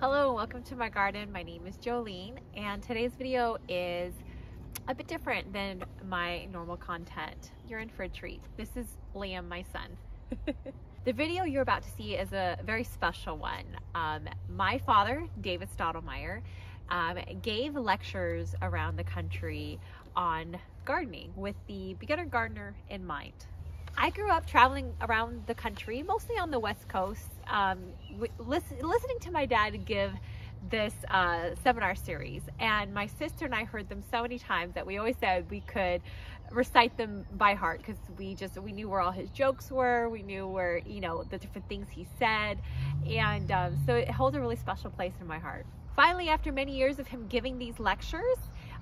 Hello and welcome to my garden. My name is Jolene and today's video is a bit different than my normal content. You're in for a treat. This is Liam, my son. the video you're about to see is a very special one. Um, my father, David Stottlemyer, um, gave lectures around the country on gardening with the beginner gardener in mind. I grew up traveling around the country, mostly on the West Coast, um, listen, listening to my dad give this uh, seminar series. And my sister and I heard them so many times that we always said we could recite them by heart because we just we knew where all his jokes were we knew where you know the different things he said and um, so it holds a really special place in my heart finally after many years of him giving these lectures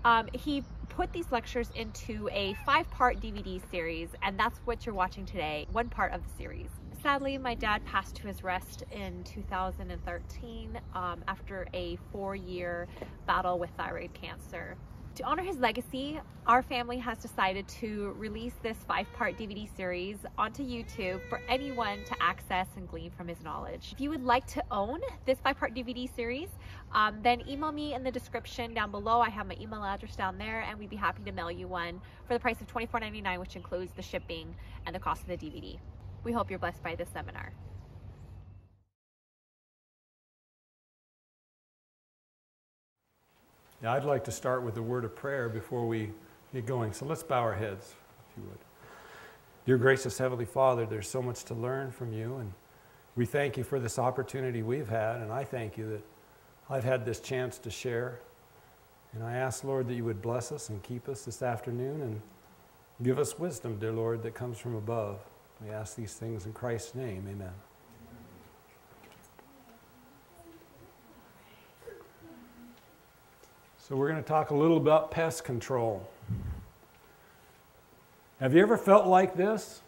um, he put these lectures into a five-part DVD series, and that's what you're watching today, one part of the series. Sadly, my dad passed to his rest in 2013 um, after a four-year battle with thyroid cancer. To honor his legacy, our family has decided to release this five-part DVD series onto YouTube for anyone to access and glean from his knowledge. If you would like to own this five-part DVD series, um, then email me in the description down below. I have my email address down there and we'd be happy to mail you one for the price of $24.99, which includes the shipping and the cost of the DVD. We hope you're blessed by this seminar. Now, I'd like to start with a word of prayer before we get going. So let's bow our heads, if you would. Dear gracious Heavenly Father, there's so much to learn from you, and we thank you for this opportunity we've had, and I thank you that I've had this chance to share. And I ask, Lord, that you would bless us and keep us this afternoon and give us wisdom, dear Lord, that comes from above. We ask these things in Christ's name. Amen. So, we're going to talk a little about pest control. Have you ever felt like this?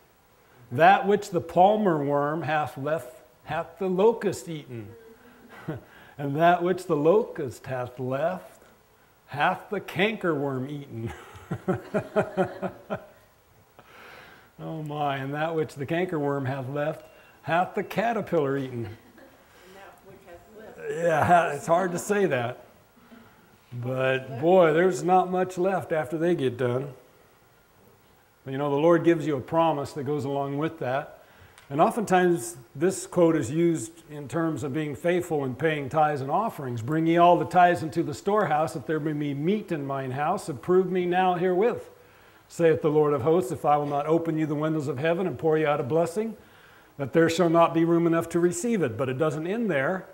That which the palmer worm hath left hath the locust eaten, and that which the locust hath left hath the cankerworm eaten. oh my, and that which the cankerworm hath left hath the caterpillar eaten. Yeah, it's hard to say that. But boy, there's not much left after they get done. You know, the Lord gives you a promise that goes along with that. And oftentimes, this quote is used in terms of being faithful and paying tithes and offerings. Bring ye all the tithes into the storehouse, that there may be meat in mine house, and prove me now herewith, saith the Lord of hosts, if I will not open you the windows of heaven and pour you out a blessing, that there shall not be room enough to receive it. But it doesn't end there.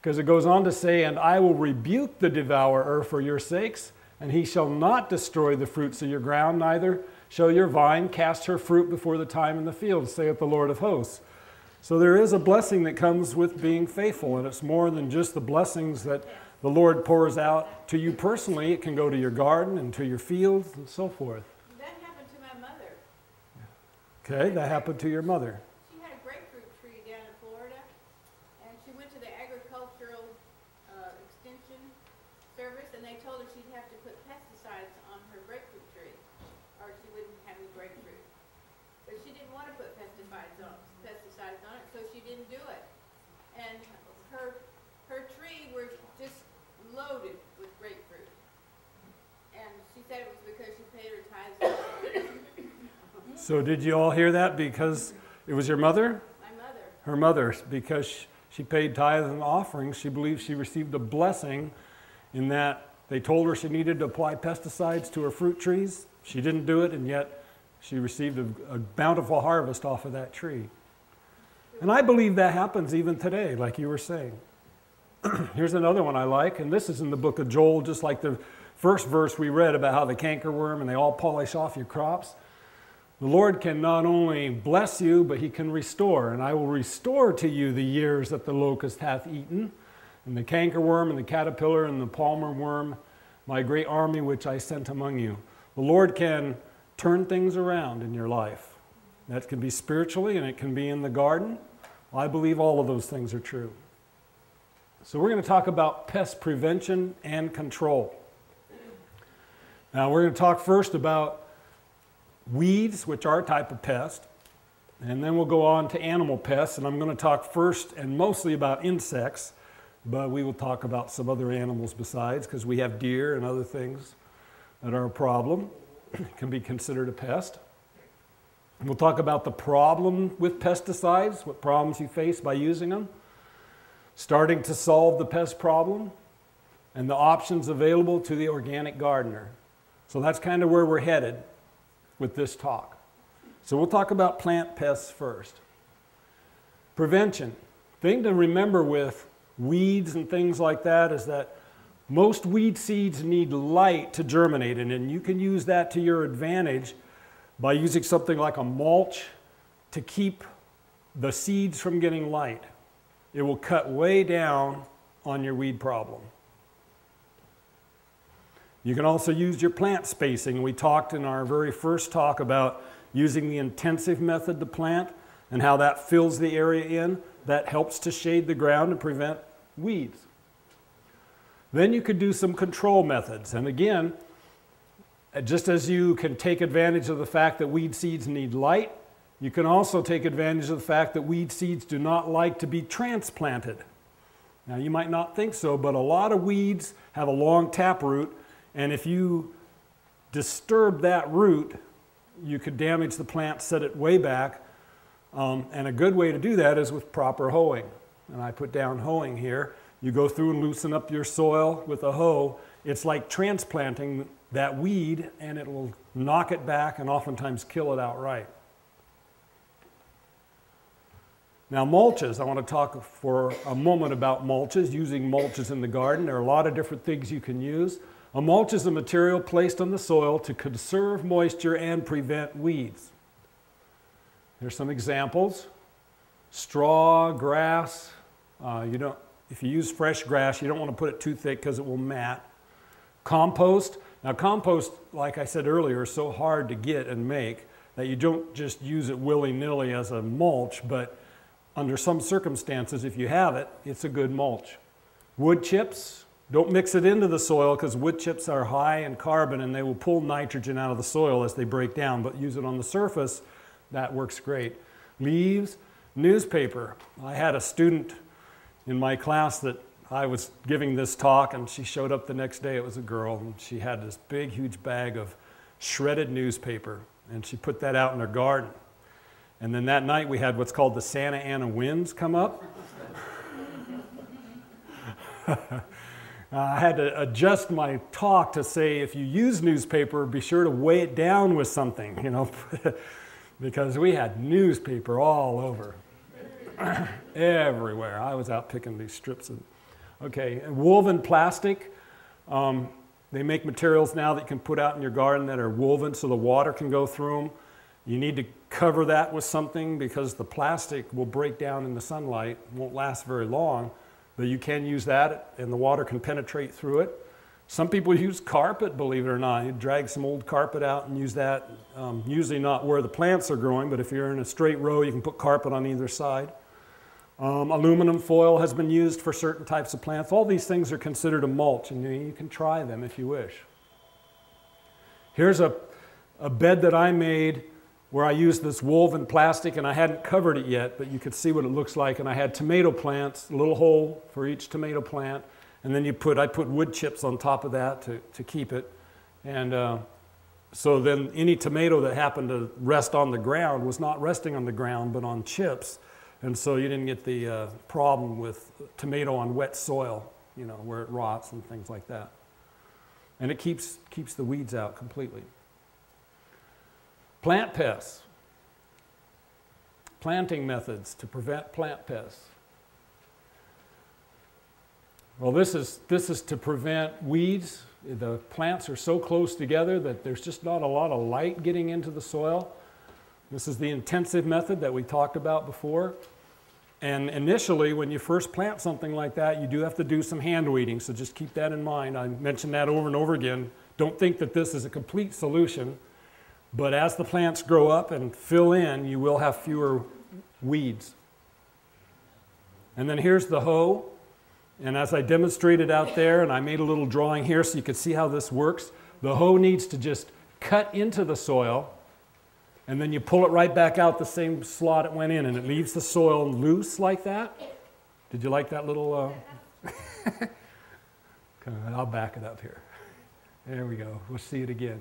Because it goes on to say, And I will rebuke the devourer for your sakes, and he shall not destroy the fruits of your ground, neither shall your vine cast her fruit before the time in the field, saith the Lord of hosts. So there is a blessing that comes with being faithful, and it's more than just the blessings that the Lord pours out to you personally. It can go to your garden and to your fields and so forth. That happened to my mother. Okay, that happened to your mother. So did you all hear that? Because it was your mother? My mother. Her mother, because she paid tithes and offerings, she believes she received a blessing in that they told her she needed to apply pesticides to her fruit trees. She didn't do it, and yet she received a, a bountiful harvest off of that tree. And I believe that happens even today, like you were saying. Here's another one I like, and this is in the book of Joel, just like the first verse we read about how the cankerworm and they all polish off your crops. The Lord can not only bless you, but He can restore. And I will restore to you the years that the locust hath eaten, and the cankerworm, and the caterpillar, and the palmer worm, my great army which I sent among you. The Lord can turn things around in your life. That can be spiritually, and it can be in the garden. I believe all of those things are true. So, we're going to talk about pest prevention and control. Now, we're going to talk first about weeds, which are a type of pest, and then we'll go on to animal pests, and I'm going to talk first and mostly about insects but we will talk about some other animals besides because we have deer and other things that are a problem, can be considered a pest. We'll talk about the problem with pesticides, what problems you face by using them, starting to solve the pest problem, and the options available to the organic gardener. So that's kind of where we're headed with this talk. So we'll talk about plant pests first. Prevention. Thing to remember with weeds and things like that is that most weed seeds need light to germinate, and you can use that to your advantage by using something like a mulch to keep the seeds from getting light. It will cut way down on your weed problem. You can also use your plant spacing. We talked in our very first talk about using the intensive method to plant and how that fills the area in. That helps to shade the ground and prevent weeds. Then you could do some control methods. And again, just as you can take advantage of the fact that weed seeds need light, you can also take advantage of the fact that weed seeds do not like to be transplanted. Now, you might not think so, but a lot of weeds have a long taproot, and if you disturb that root, you could damage the plant, set it way back. Um, and a good way to do that is with proper hoeing. And I put down hoeing here. You go through and loosen up your soil with a hoe. It's like transplanting that weed and it will knock it back and oftentimes kill it outright. Now, mulches, I want to talk for a moment about mulches, using mulches in the garden. There are a lot of different things you can use. A mulch is a material placed on the soil to conserve moisture and prevent weeds. Here's some examples straw, grass. Uh, you don't, if you use fresh grass, you don't want to put it too thick because it will mat. Compost. Now, compost, like I said earlier, is so hard to get and make that you don't just use it willy nilly as a mulch, but under some circumstances, if you have it, it's a good mulch. Wood chips, don't mix it into the soil because wood chips are high in carbon and they will pull nitrogen out of the soil as they break down, but use it on the surface, that works great. Leaves, newspaper. I had a student in my class that I was giving this talk, and she showed up the next day. It was a girl, and she had this big, huge bag of shredded newspaper, and she put that out in her garden. And then that night we had what's called the Santa Ana winds come up. I had to adjust my talk to say if you use newspaper, be sure to weigh it down with something, you know, because we had newspaper all over, everywhere. I was out picking these strips of Okay, and woven plastic. Um, they make materials now that you can put out in your garden that are woven so the water can go through them. You need to cover that with something because the plastic will break down in the sunlight, won't last very long, but you can use that and the water can penetrate through it. Some people use carpet, believe it or not. You drag some old carpet out and use that, um, usually not where the plants are growing, but if you're in a straight row, you can put carpet on either side. Um, aluminum foil has been used for certain types of plants. All these things are considered a mulch, and you, you can try them if you wish. Here's a, a bed that I made where I used this woven plastic, and I hadn't covered it yet, but you could see what it looks like. And I had tomato plants, a little hole for each tomato plant, and then you put I put wood chips on top of that to, to keep it. And uh, so then any tomato that happened to rest on the ground was not resting on the ground, but on chips and so you didn't get the uh, problem with tomato on wet soil, you know, where it rots and things like that. And it keeps, keeps the weeds out completely. Plant pests. Planting methods to prevent plant pests. Well, this is, this is to prevent weeds. The plants are so close together that there's just not a lot of light getting into the soil. This is the intensive method that we talked about before. And initially, when you first plant something like that, you do have to do some hand weeding, so just keep that in mind. I mentioned that over and over again. Don't think that this is a complete solution, but as the plants grow up and fill in, you will have fewer weeds. And then here's the hoe. And as I demonstrated out there, and I made a little drawing here so you could see how this works, the hoe needs to just cut into the soil and then you pull it right back out the same slot it went in, and it leaves the soil loose like that. Did you like that little? Uh... I'll back it up here. There we go. We'll see it again.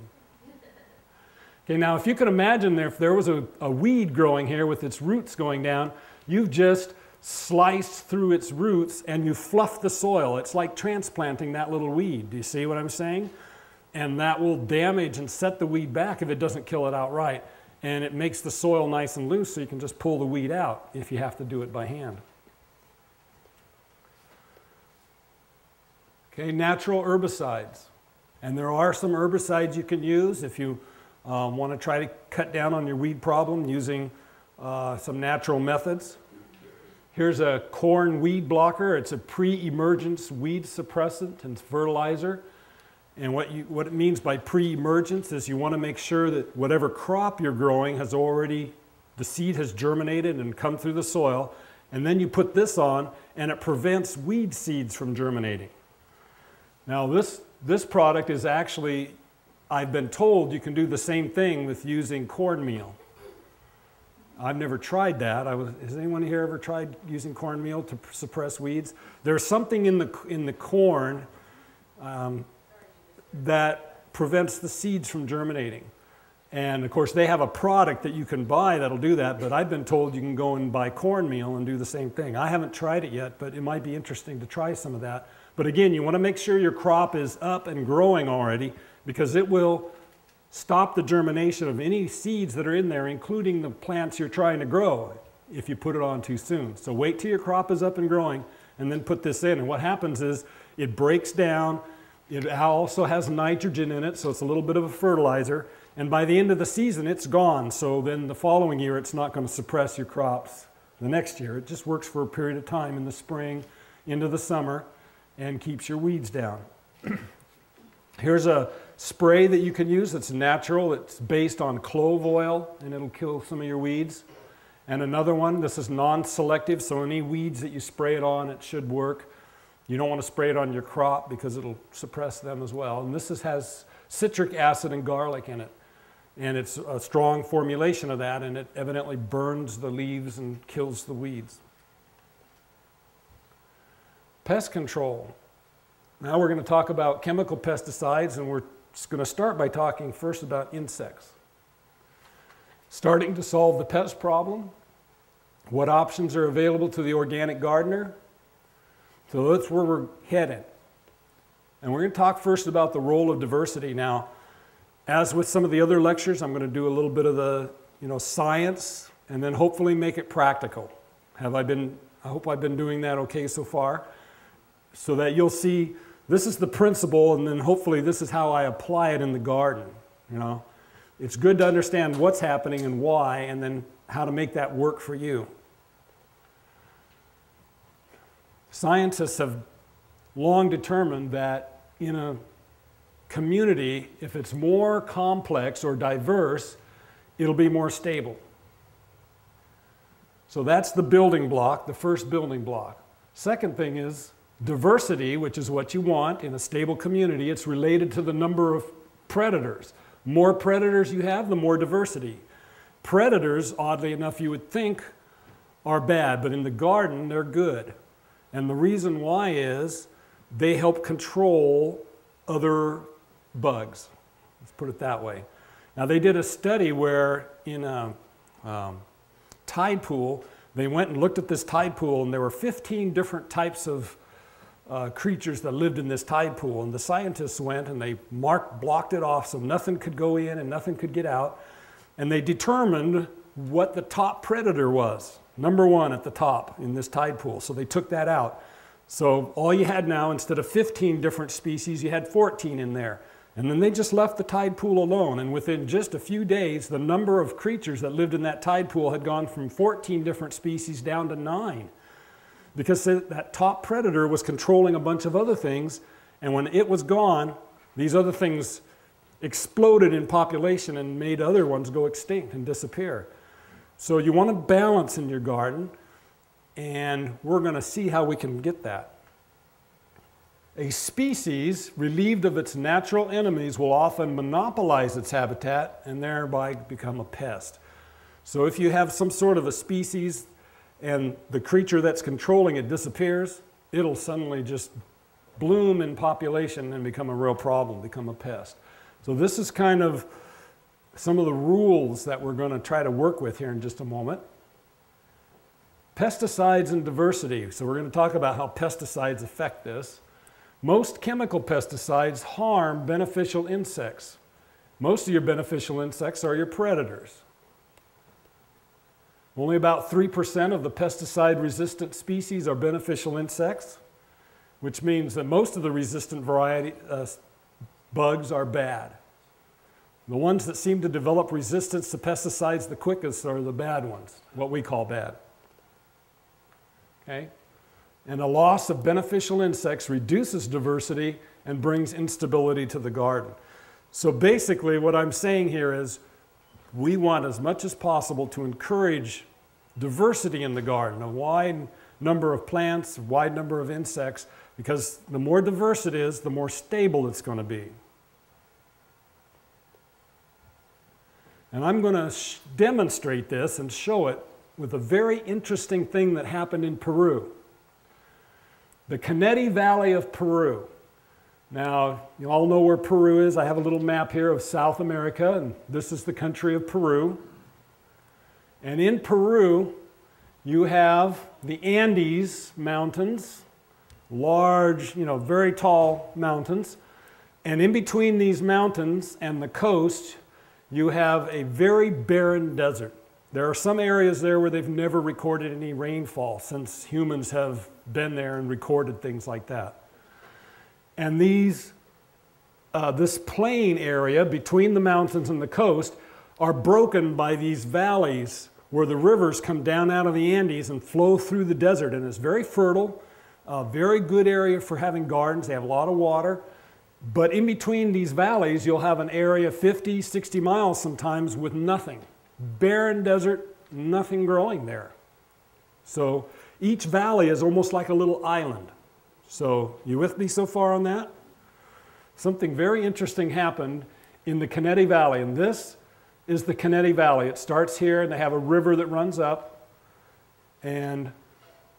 Okay, now if you can imagine there, if there was a, a weed growing here with its roots going down, you've just sliced through its roots and you fluff the soil. It's like transplanting that little weed. Do you see what I'm saying? And that will damage and set the weed back if it doesn't kill it outright. And it makes the soil nice and loose so you can just pull the weed out if you have to do it by hand. Okay, natural herbicides. And there are some herbicides you can use if you um, want to try to cut down on your weed problem using uh, some natural methods. Here's a corn weed blocker. It's a pre-emergence weed suppressant and fertilizer. And what, you, what it means by pre-emergence is you want to make sure that whatever crop you're growing has already, the seed has germinated and come through the soil. And then you put this on and it prevents weed seeds from germinating. Now this, this product is actually, I've been told you can do the same thing with using cornmeal. I've never tried that. Was, has anyone here ever tried using cornmeal to suppress weeds? There's something in the, in the corn um, that prevents the seeds from germinating. And of course, they have a product that you can buy that'll do that, but I've been told you can go and buy cornmeal and do the same thing. I haven't tried it yet, but it might be interesting to try some of that. But again, you want to make sure your crop is up and growing already because it will stop the germination of any seeds that are in there, including the plants you're trying to grow, if you put it on too soon. So wait till your crop is up and growing and then put this in. And what happens is it breaks down. It also has nitrogen in it, so it's a little bit of a fertilizer. And by the end of the season, it's gone. So then the following year, it's not going to suppress your crops the next year. It just works for a period of time in the spring into the summer and keeps your weeds down. Here's a spray that you can use that's natural. It's based on clove oil and it'll kill some of your weeds. And another one, this is non-selective, so any weeds that you spray it on, it should work. You don't want to spray it on your crop because it'll suppress them as well. And this is, has citric acid and garlic in it. And it's a strong formulation of that, and it evidently burns the leaves and kills the weeds. Pest control. Now we're going to talk about chemical pesticides, and we're going to start by talking first about insects. Starting to solve the pest problem, what options are available to the organic gardener. So that's where we're headed. And we're going to talk first about the role of diversity. Now, as with some of the other lectures, I'm going to do a little bit of the you know, science and then hopefully make it practical. Have I been, I hope I've been doing that okay so far. So that you'll see this is the principle, and then hopefully this is how I apply it in the garden. You know, it's good to understand what's happening and why, and then how to make that work for you. Scientists have long determined that in a community, if it's more complex or diverse, it'll be more stable. So that's the building block, the first building block. Second thing is Diversity, which is what you want in a stable community, it's related to the number of predators. More predators you have, the more diversity. Predators, oddly enough, you would think are bad, but in the garden, they're good. And the reason why is they help control other bugs. Let's put it that way. Now, they did a study where in a um, tide pool, they went and looked at this tide pool, and there were 15 different types of uh, creatures that lived in this tide pool. And the scientists went and they marked, blocked it off so nothing could go in and nothing could get out. And they determined what the top predator was, number one at the top in this tide pool. So they took that out. So all you had now, instead of 15 different species, you had 14 in there. And then they just left the tide pool alone. And within just a few days, the number of creatures that lived in that tide pool had gone from 14 different species down to nine because that top predator was controlling a bunch of other things. And when it was gone, these other things exploded in population and made other ones go extinct and disappear. So you want to balance in your garden, and we're going to see how we can get that. A species relieved of its natural enemies will often monopolize its habitat and thereby become a pest. So if you have some sort of a species and the creature that's controlling it disappears, it'll suddenly just bloom in population and become a real problem, become a pest. So this is kind of some of the rules that we're going to try to work with here in just a moment. Pesticides and diversity. So we're going to talk about how pesticides affect this. Most chemical pesticides harm beneficial insects. Most of your beneficial insects are your predators. Only about 3% of the pesticide resistant species are beneficial insects, which means that most of the resistant variety uh, bugs are bad. The ones that seem to develop resistance to pesticides the quickest are the bad ones, what we call bad. Okay? And a loss of beneficial insects reduces diversity and brings instability to the garden. So basically, what I'm saying here is we want as much as possible to encourage diversity in the garden, a wide number of plants, a wide number of insects, because the more diverse it is, the more stable it's going to be. And I'm going to demonstrate this and show it with a very interesting thing that happened in Peru. The Cañete Valley of Peru. Now, you all know where Peru is. I have a little map here of South America, and this is the country of Peru. And in Peru, you have the Andes Mountains, large, you know, very tall mountains. And in between these mountains and the coast, you have a very barren desert. There are some areas there where they've never recorded any rainfall since humans have been there and recorded things like that. And these, uh, this plain area between the mountains and the coast are broken by these valleys where the rivers come down out of the Andes and flow through the desert. And it's very fertile, a very good area for having gardens. They have a lot of water. But in between these valleys, you'll have an area 50, 60 miles sometimes with nothing. Barren desert, nothing growing there. So each valley is almost like a little island. So, you with me so far on that? Something very interesting happened in the Cañete Valley, and this is the Cañete Valley. It starts here, and they have a river that runs up, and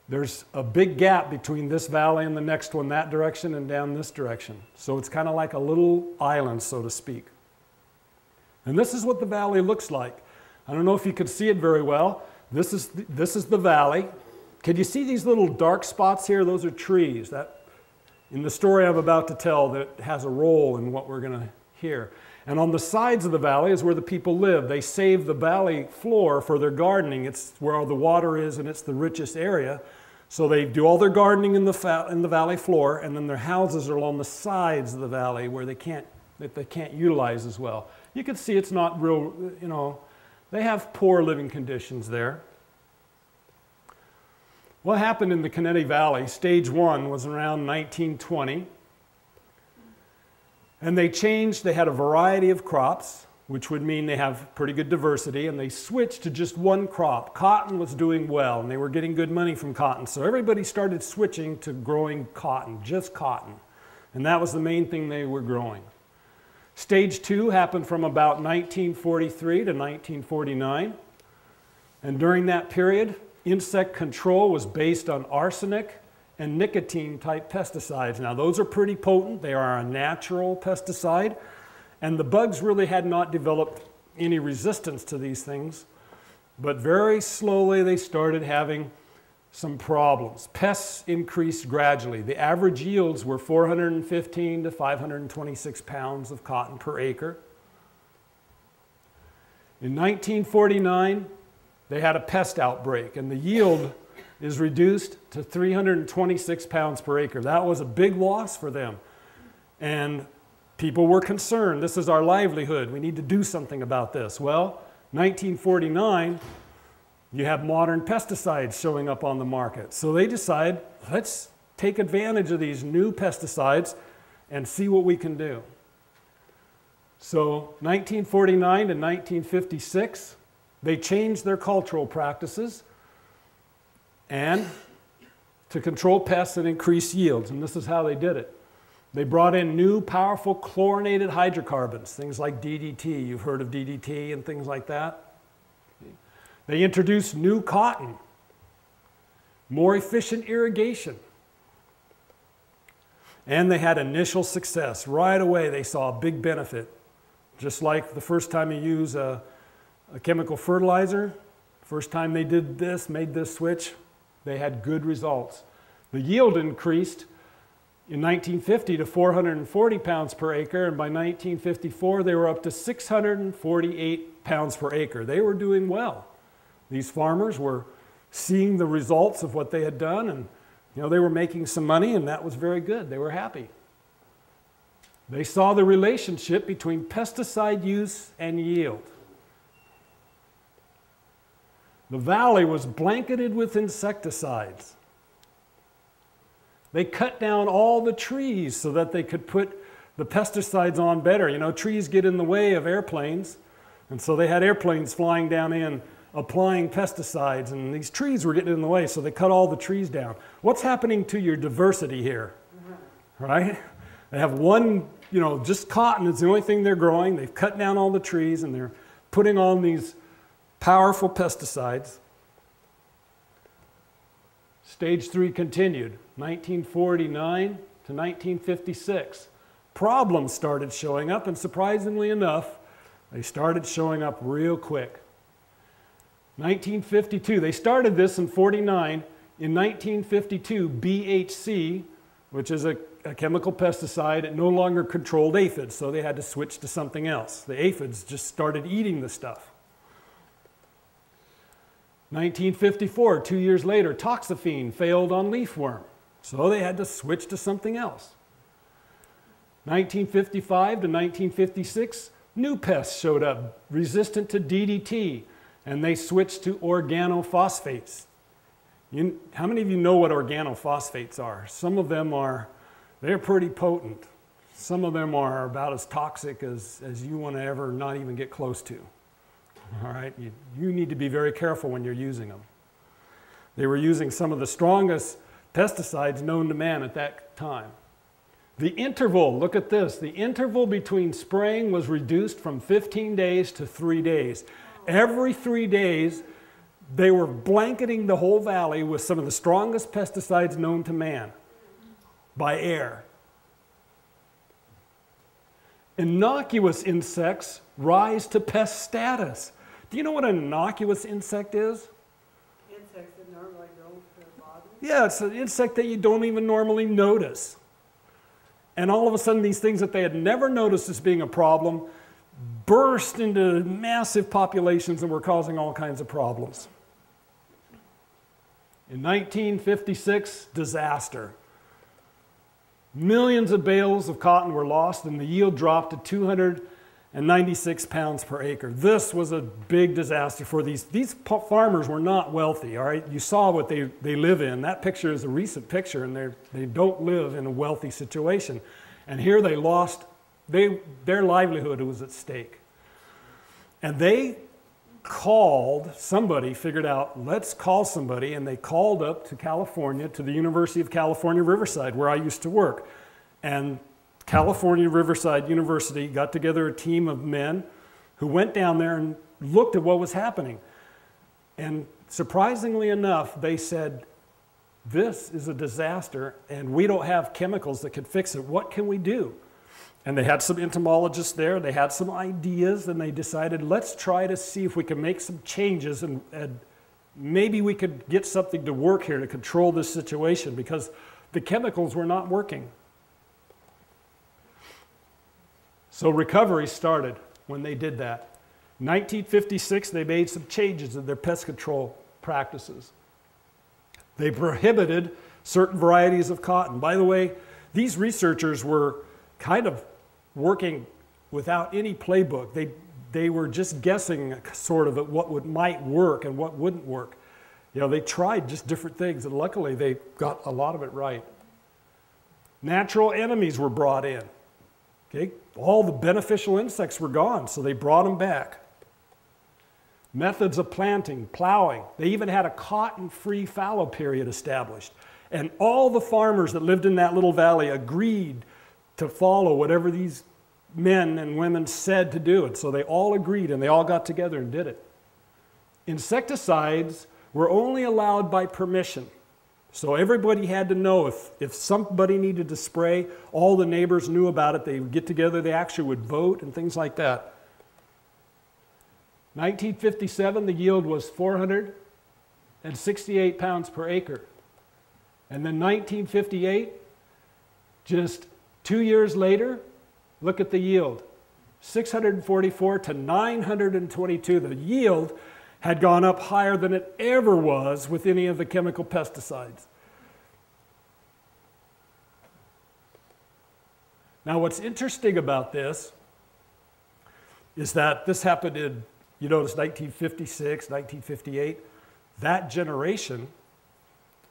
there's a big gap between this valley and the next one, that direction and down this direction. So it's kind of like a little island, so to speak. And this is what the valley looks like. I don't know if you could see it very well. This is the, this is the valley. Can you see these little dark spots here? Those are trees. That, in the story I'm about to tell, that has a role in what we're going to hear. And on the sides of the valley is where the people live. They save the valley floor for their gardening. It's where all the water is and it's the richest area. So they do all their gardening in the, fa- in the valley floor, and then their houses are along the sides of the valley where they can't, that they can't utilize as well. You can see it's not real, you know, they have poor living conditions there. What happened in the Cañete Valley, stage one, was around 1920. And they changed, they had a variety of crops, which would mean they have pretty good diversity, and they switched to just one crop. Cotton was doing well, and they were getting good money from cotton. So everybody started switching to growing cotton, just cotton. And that was the main thing they were growing. Stage two happened from about 1943 to 1949. And during that period, insect control was based on arsenic and nicotine type pesticides. Now, those are pretty potent, they are a natural pesticide, and the bugs really had not developed any resistance to these things. But very slowly they started having some problems. Pests increased gradually. The average yields were 415 to 526 pounds of cotton per acre. In 1949, they had a pest outbreak, and the yield is reduced to 326 pounds per acre. That was a big loss for them. And people were concerned. This is our livelihood. We need to do something about this. Well, 1949, you have modern pesticides showing up on the market. So they decide, let's take advantage of these new pesticides and see what we can do. So 1949 to 1956, they changed their cultural practices and to control pests and increase yields. And this is how they did it. They brought in new powerful chlorinated hydrocarbons, things like DDT. You've heard of DDT and things like that. They introduced new cotton, more efficient irrigation, And they had initial success. Right away, they saw a big benefit. Just like the first time you use a, a chemical fertilizer, first time they did this, made this switch, they had good results. The yield increased in 1950 to 440 pounds per acre, and by 1954 they were up to 648 pounds per acre. They were doing well. These farmers were seeing the results of what they had done, and you know, they were making some money, and that was very good. They were happy. They saw the relationship between pesticide use and yield. The valley was blanketed with insecticides. They cut down all the trees so that they could put the pesticides on better. You know, trees get in the way of airplanes, and so they had airplanes flying down in applying pesticides, and these trees were getting in the way, so they cut all the trees down. What's happening to your diversity here? Uh-huh. Right? They have one, you know, just cotton is the only thing they're growing. They've cut down all the trees, and they're putting on these powerful pesticides. Stage three continued, 1949 to 1956. Problems started showing up, and surprisingly enough, they started showing up real quick. 1952, they started this in 49. In 1952, BHC, which is a, a, chemical pesticide, it no longer controlled aphids, so they had to switch to something else. The aphids just started eating the stuff. 1954, two years later, toxaphene failed on leafworm, so they had to switch to something else. 1955 to 1956, new pests showed up, resistant to DDT, and they switched to organophosphates. You, how many of you know what organophosphates are? Some of them are, they're pretty potent. Some of them are about as toxic as, as you want to ever not even get close to. All right, you, you need to be very careful when you're using them. They were using some of the strongest pesticides known to man at that time. The interval, look at this, the interval between spraying was reduced from 15 days to three days. Every three days, they were blanketing the whole valley with some of the strongest pesticides known to man by air. Innocuous insects rise to pest status. Do you know what an innocuous insect is? Insects that normally don't bother. Yeah, it's an insect that you don't even normally notice. And all of a sudden, these things that they had never noticed as being a problem burst into massive populations and were causing all kinds of problems. In 1956, disaster. Millions of bales of cotton were lost, and the yield dropped to 200 and 96 pounds per acre. This was a big disaster for these. These farmers were not wealthy, all right? You saw what they, they live in. That picture is a recent picture, and they don't live in a wealthy situation. And here they lost, they, their livelihood was at stake. And they called, somebody figured out, let's call somebody, and they called up to California, to the University of California, Riverside, where I used to work. And California Riverside University got together a team of men who went down there and looked at what was happening. And surprisingly enough, they said, This is a disaster, and we don't have chemicals that could fix it. What can we do? And they had some entomologists there, they had some ideas, and they decided, let's try to see if we can make some changes and, and maybe we could get something to work here to control this situation because the chemicals were not working. So recovery started when they did that. 1956, they made some changes in their pest control practices. They prohibited certain varieties of cotton. By the way, these researchers were kind of working without any playbook. They, they were just guessing sort of at what would, might work and what wouldn't work. You know, they tried just different things, and luckily they got a lot of it right. Natural enemies were brought in. Okay, all the beneficial insects were gone, so they brought them back. Methods of planting, plowing. They even had a cotton free fallow period established. And all the farmers that lived in that little valley agreed to follow whatever these men and women said to do. And so they all agreed and they all got together and did it. Insecticides were only allowed by permission. So everybody had to know if, if somebody needed to spray, all the neighbors knew about it. They would get together, they actually would vote and things like that. 1957, the yield was 468 pounds per acre. And then 1958, just two years later, look at the yield 644 to 922. The yield had gone up higher than it ever was with any of the chemical pesticides. Now, what's interesting about this is that this happened in, you notice, 1956, 1958. That generation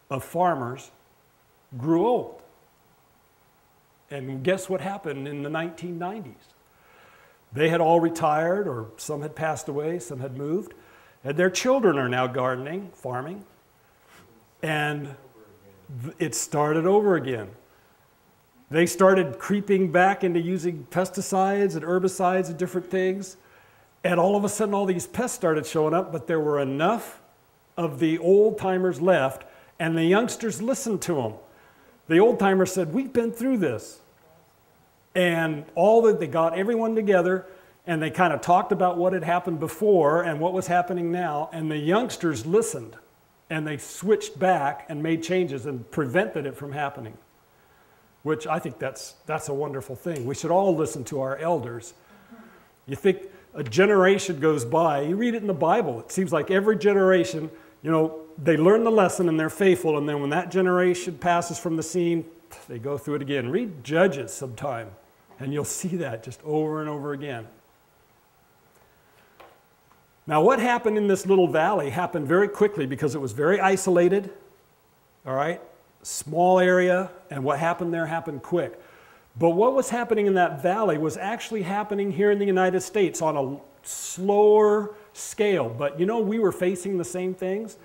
of farmers grew old. And guess what happened in the 1990s? They had all retired, or some had passed away, some had moved, and their children are now gardening, farming, and it started over again. They started creeping back into using pesticides and herbicides and different things, and all of a sudden, all these pests started showing up, but there were enough of the old timers left, and the youngsters listened to them. The old timers said, We've been through this. And all that they got everyone together and they kind of talked about what had happened before and what was happening now. And the youngsters listened and they switched back and made changes and prevented it from happening, which I think that's, that's a wonderful thing. We should all listen to our elders. You think a generation goes by, you read it in the Bible, it seems like every generation, you know, they learn the lesson and they're faithful, and then when that generation passes from the scene, they go through it again. Read Judges sometime, and you'll see that just over and over again. Now, what happened in this little valley happened very quickly because it was very isolated, all right? Small area, and what happened there happened quick. But what was happening in that valley was actually happening here in the United States on a slower scale. But you know, we were facing the same things.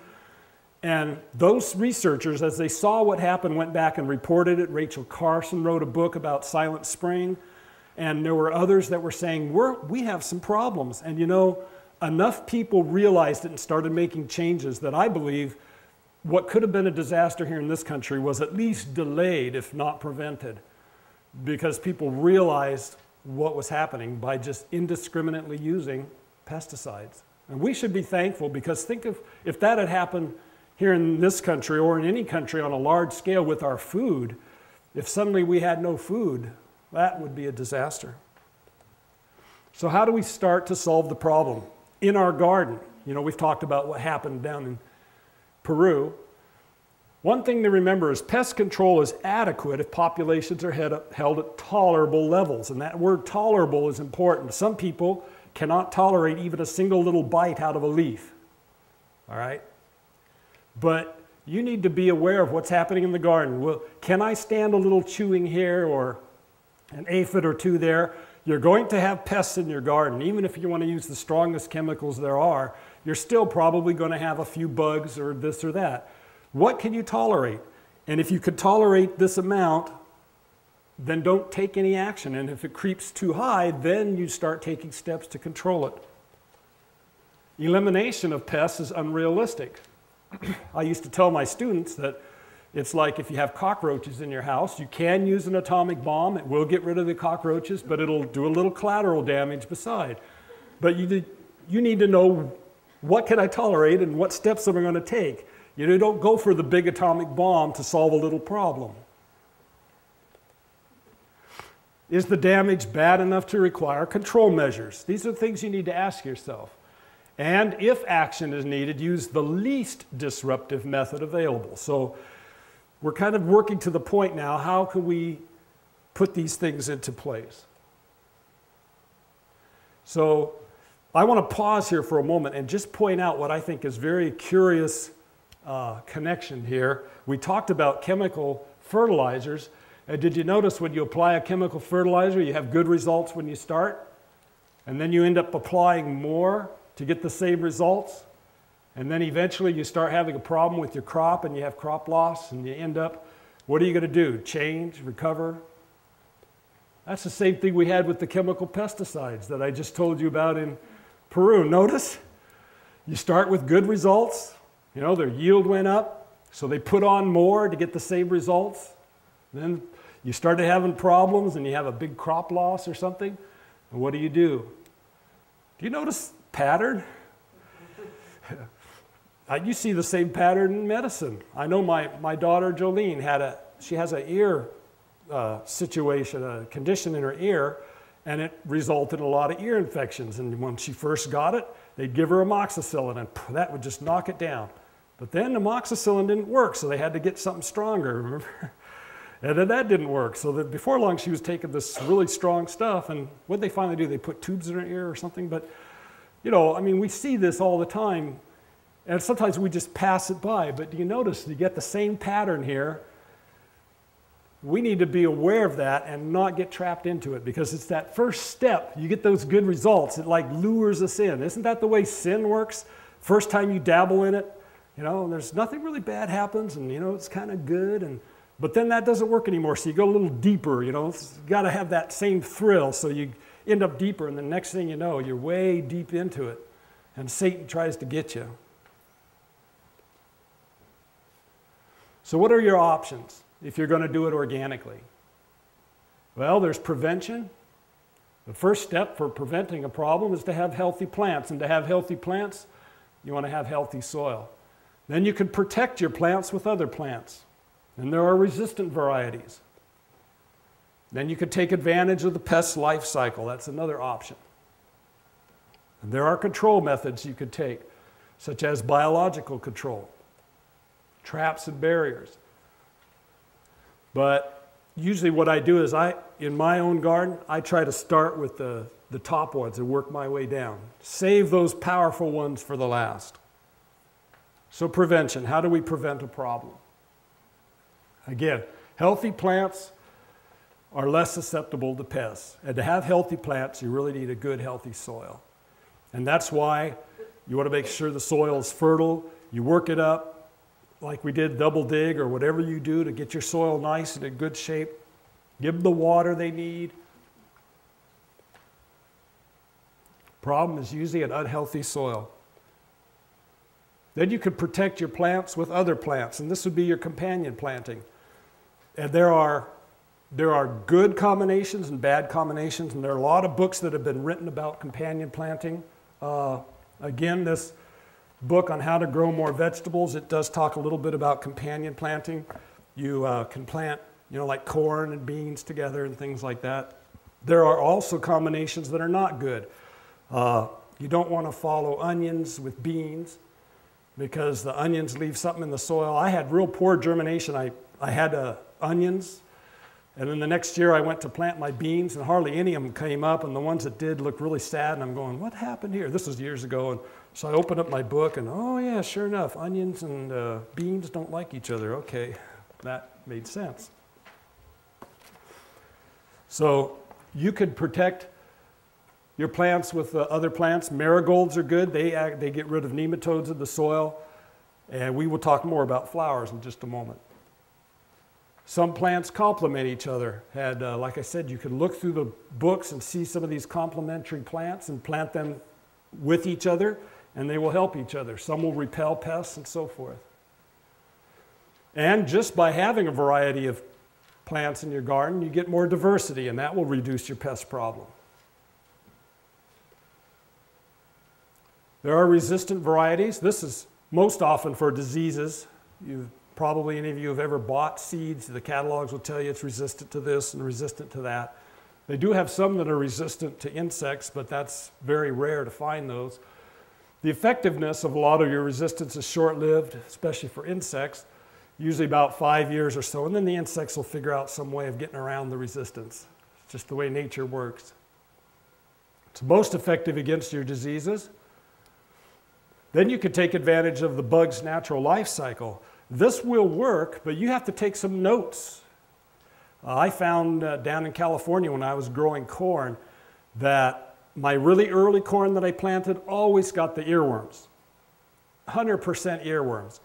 And those researchers, as they saw what happened, went back and reported it. Rachel Carson wrote a book about Silent Spring. And there were others that were saying, we're, we have some problems. And you know, enough people realized it and started making changes that I believe what could have been a disaster here in this country was at least delayed, if not prevented, because people realized what was happening by just indiscriminately using pesticides. And we should be thankful because think of if that had happened here in this country or in any country on a large scale with our food, if suddenly we had no food, that would be a disaster. So, how do we start to solve the problem? In our garden, you know, we've talked about what happened down in Peru. One thing to remember is pest control is adequate if populations are held at tolerable levels. And that word tolerable is important. Some people cannot tolerate even a single little bite out of a leaf. All right? But you need to be aware of what's happening in the garden. Well, can I stand a little chewing here or an aphid or two there? You're going to have pests in your garden. Even if you want to use the strongest chemicals there are, you're still probably going to have a few bugs or this or that. What can you tolerate? And if you could tolerate this amount, then don't take any action. And if it creeps too high, then you start taking steps to control it. Elimination of pests is unrealistic. I used to tell my students that it's like if you have cockroaches in your house, you can use an atomic bomb. It will get rid of the cockroaches, but it'll do a little collateral damage beside. But you, you need to know what can I tolerate and what steps am I going to take. You don't go for the big atomic bomb to solve a little problem. Is the damage bad enough to require control measures? These are things you need to ask yourself. And if action is needed, use the least disruptive method available. So we're kind of working to the point now how can we put these things into place? So I want to pause here for a moment and just point out what I think is very curious uh, connection here. We talked about chemical fertilizers. And did you notice when you apply a chemical fertilizer, you have good results when you start, and then you end up applying more to get the same results? And then eventually you start having a problem with your crop and you have crop loss and you end up, what are you going to do? Change, recover? That's the same thing we had with the chemical pesticides that I just told you about in Peru. Notice you start with good results, you know, their yield went up, So they put on more to get the same results. Then you started having problems and you have a big crop loss or something. And what do you do? Do you notice pattern? Uh, you see the same pattern in medicine. I know my, my daughter Jolene had a, she has an ear uh, situation, a condition in her ear, and it resulted in a lot of ear infections. And when she first got it, they'd give her amoxicillin, and that would just knock it down. But then the amoxicillin didn't work, so they had to get something stronger, remember? and then that didn't work. So that before long, she was taking this really strong stuff, and what they finally do? They put tubes in her ear or something. But, you know, I mean, we see this all the time and sometimes we just pass it by, but do you notice you get the same pattern here? We need to be aware of that and not get trapped into it because it's that first step. You get those good results. It like lures us in. Isn't that the way sin works? First time you dabble in it, you know, there's nothing really bad happens and you know it's kind of good and but then that doesn't work anymore. So you go a little deeper, you know, you got to have that same thrill. So you end up deeper and the next thing you know, you're way deep into it. And Satan tries to get you. So, what are your options if you're going to do it organically? Well, there's prevention. The first step for preventing a problem is to have healthy plants. And to have healthy plants, you want to have healthy soil. Then you can protect your plants with other plants. And there are resistant varieties. Then you could take advantage of the pest life cycle. That's another option. And there are control methods you could take, such as biological control traps and barriers. But usually what I do is I, in my own garden, I try to start with the, the top ones and work my way down. Save those powerful ones for the last. So prevention, how do we prevent a problem? Again, healthy plants are less susceptible to pests. And to have healthy plants, you really need a good, healthy soil. And that's why you want to make sure the soil is fertile. You work it up, like we did double dig or whatever you do to get your soil nice and in good shape. Give them the water they need. Problem is usually an unhealthy soil. Then you can protect your plants with other plants, and this would be your companion planting. And there are, there are good combinations and bad combinations, and there are a lot of books that have been written about companion planting. Uh, again, this book on how to grow more vegetables, it does talk a little bit about companion planting. You uh, can plant, you know, like corn and beans together and things like that. There are also combinations that are not good. Uh, you don't want to follow onions with beans because the onions leave something in the soil. I had real poor germination. I, I had uh, onions, and then the next year I went to plant my beans, and hardly any of them came up, and the ones that did looked really sad, and I'm going, what happened here? This was years ago, and so I opened up my book and, oh, yeah, sure enough, onions and uh, beans don't like each other. Okay, that made sense. So you could protect your plants with uh, other plants. Marigolds are good, they, act, they get rid of nematodes in the soil. And we will talk more about flowers in just a moment. Some plants complement each other. And uh, like I said, you can look through the books and see some of these complementary plants and plant them with each other and they will help each other. Some will repel pests and so forth. And just by having a variety of plants in your garden, you get more diversity, and that will reduce your pest problem. There are resistant varieties. This is most often for diseases. You probably any of you have ever bought seeds. The catalogs will tell you it's resistant to this and resistant to that. They do have some that are resistant to insects, but that's very rare to find those. The effectiveness of a lot of your resistance is short lived, especially for insects, usually about five years or so, and then the insects will figure out some way of getting around the resistance. It's just the way nature works. It's most effective against your diseases. Then you can take advantage of the bug's natural life cycle. This will work, but you have to take some notes. Uh, I found uh, down in California when I was growing corn that my really early corn that I planted always got the earworms, 100% earworms.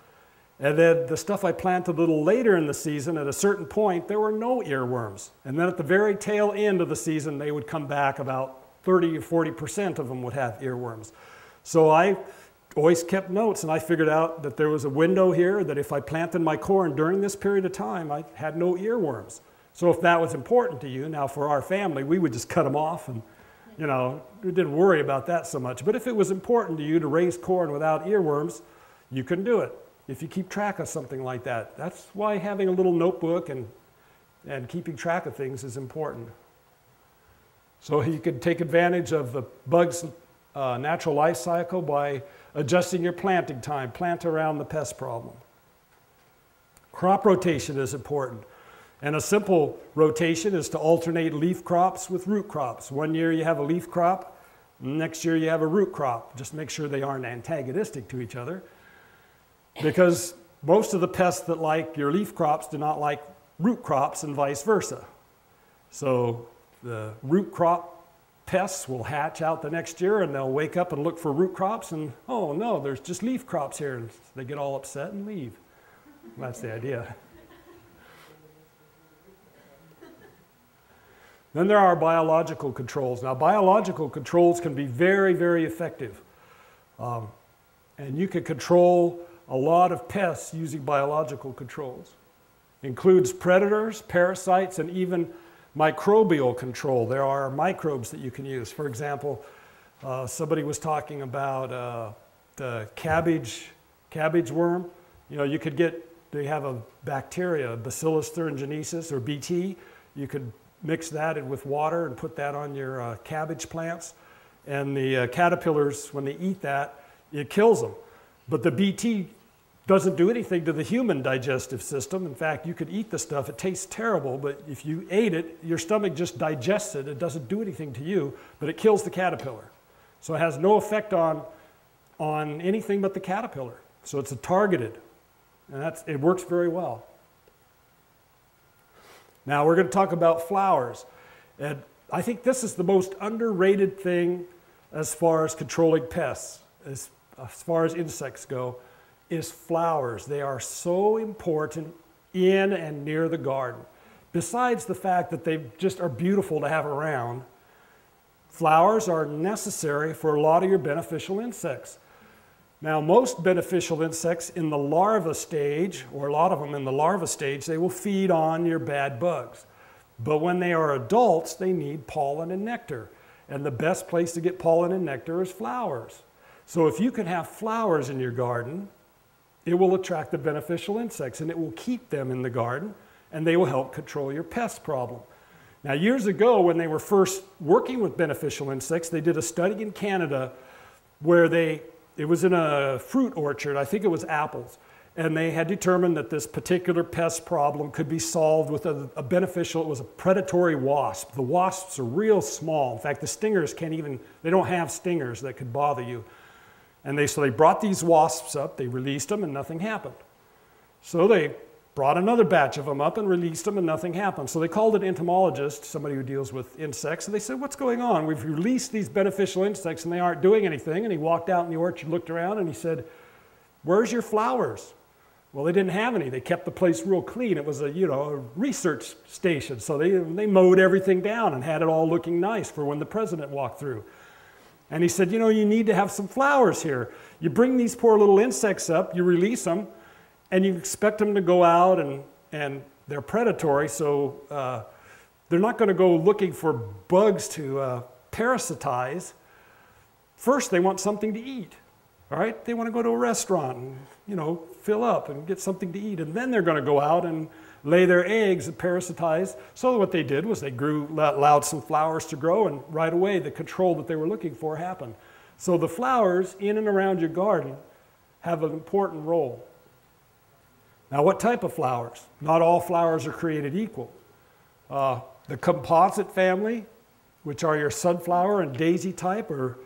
And then the stuff I planted a little later in the season, at a certain point, there were no earworms. And then at the very tail end of the season, they would come back about 30 or 40% of them would have earworms. So I always kept notes, and I figured out that there was a window here that if I planted my corn during this period of time, I had no earworms. So if that was important to you, now for our family, we would just cut them off and, you know, we didn't worry about that so much. But if it was important to you to raise corn without earworms, you can do it if you keep track of something like that. That's why having a little notebook and, and keeping track of things is important. So you could take advantage of the bug's uh, natural life cycle by adjusting your planting time, plant around the pest problem. Crop rotation is important. And a simple rotation is to alternate leaf crops with root crops. One year you have a leaf crop, next year you have a root crop. Just make sure they aren't antagonistic to each other. Because most of the pests that like your leaf crops do not like root crops and vice versa. So the root crop pests will hatch out the next year and they'll wake up and look for root crops and, oh no, there's just leaf crops here. And they get all upset and leave. That's the idea. Then there are biological controls. Now, biological controls can be very, very effective. Um, and you can control a lot of pests using biological controls. Includes predators, parasites, and even microbial control. There are microbes that you can use. For example, uh, somebody was talking about uh, the cabbage, cabbage worm. You know, you could get, they have a bacteria, Bacillus thuringiensis or BT. You could mix that with water and put that on your uh, cabbage plants. And the uh, caterpillars, when they eat that, it kills them. But the BT doesn't do anything to the human digestive system. In fact, you could eat the stuff, it tastes terrible, but if you ate it, your stomach just digests it. It doesn't do anything to you, but it kills the caterpillar. So it has no effect on, on anything but the caterpillar. So it's a targeted, and that's, it works very well. Now we're going to talk about flowers. And I think this is the most underrated thing as far as controlling pests, as, as far as insects go is flowers. They are so important in and near the garden. Besides the fact that they just are beautiful to have around, flowers are necessary for a lot of your beneficial insects. Now, most beneficial insects in the larva stage, or a lot of them in the larva stage, they will feed on your bad bugs. But when they are adults, they need pollen and nectar. And the best place to get pollen and nectar is flowers. So if you can have flowers in your garden, it will attract the beneficial insects and it will keep them in the garden and they will help control your pest problem. Now, years ago, when they were first working with beneficial insects, they did a study in Canada where they, it was in a fruit orchard, I think it was apples, and they had determined that this particular pest problem could be solved with a, a beneficial, it was a predatory wasp. The wasps are real small. In fact, the stingers can't even, they don't have stingers that could bother you. And they, so they brought these wasps up, they released them, and nothing happened. So they brought another batch of them up and released them, and nothing happened. So they called an entomologist, somebody who deals with insects, and they said, What's going on? We've released these beneficial insects, and they aren't doing anything. And he walked out in the orchard, looked around, and he said, Where's your flowers? Well, they didn't have any. They kept the place real clean. It was a, you know, a research station. So they, they mowed everything down and had it all looking nice for when the president walked through. And he said, You know, you need to have some flowers here. You bring these poor little insects up, you release them, and you expect them to go out, and, and they're predatory, so uh, they're not going to go looking for bugs to uh, parasitize. First, they want something to eat. All right? They want to go to a restaurant and, you know, fill up and get something to eat. And then they're going to go out and lay their eggs and parasitize. So what they did was they grew, allowed some flowers to grow, and right away the control that they were looking for happened. So the flowers in and around your garden have an important role. Now, what type of flowers? Not all flowers are created equal. Uh, the composite family, which are your sunflower and daisy type, are,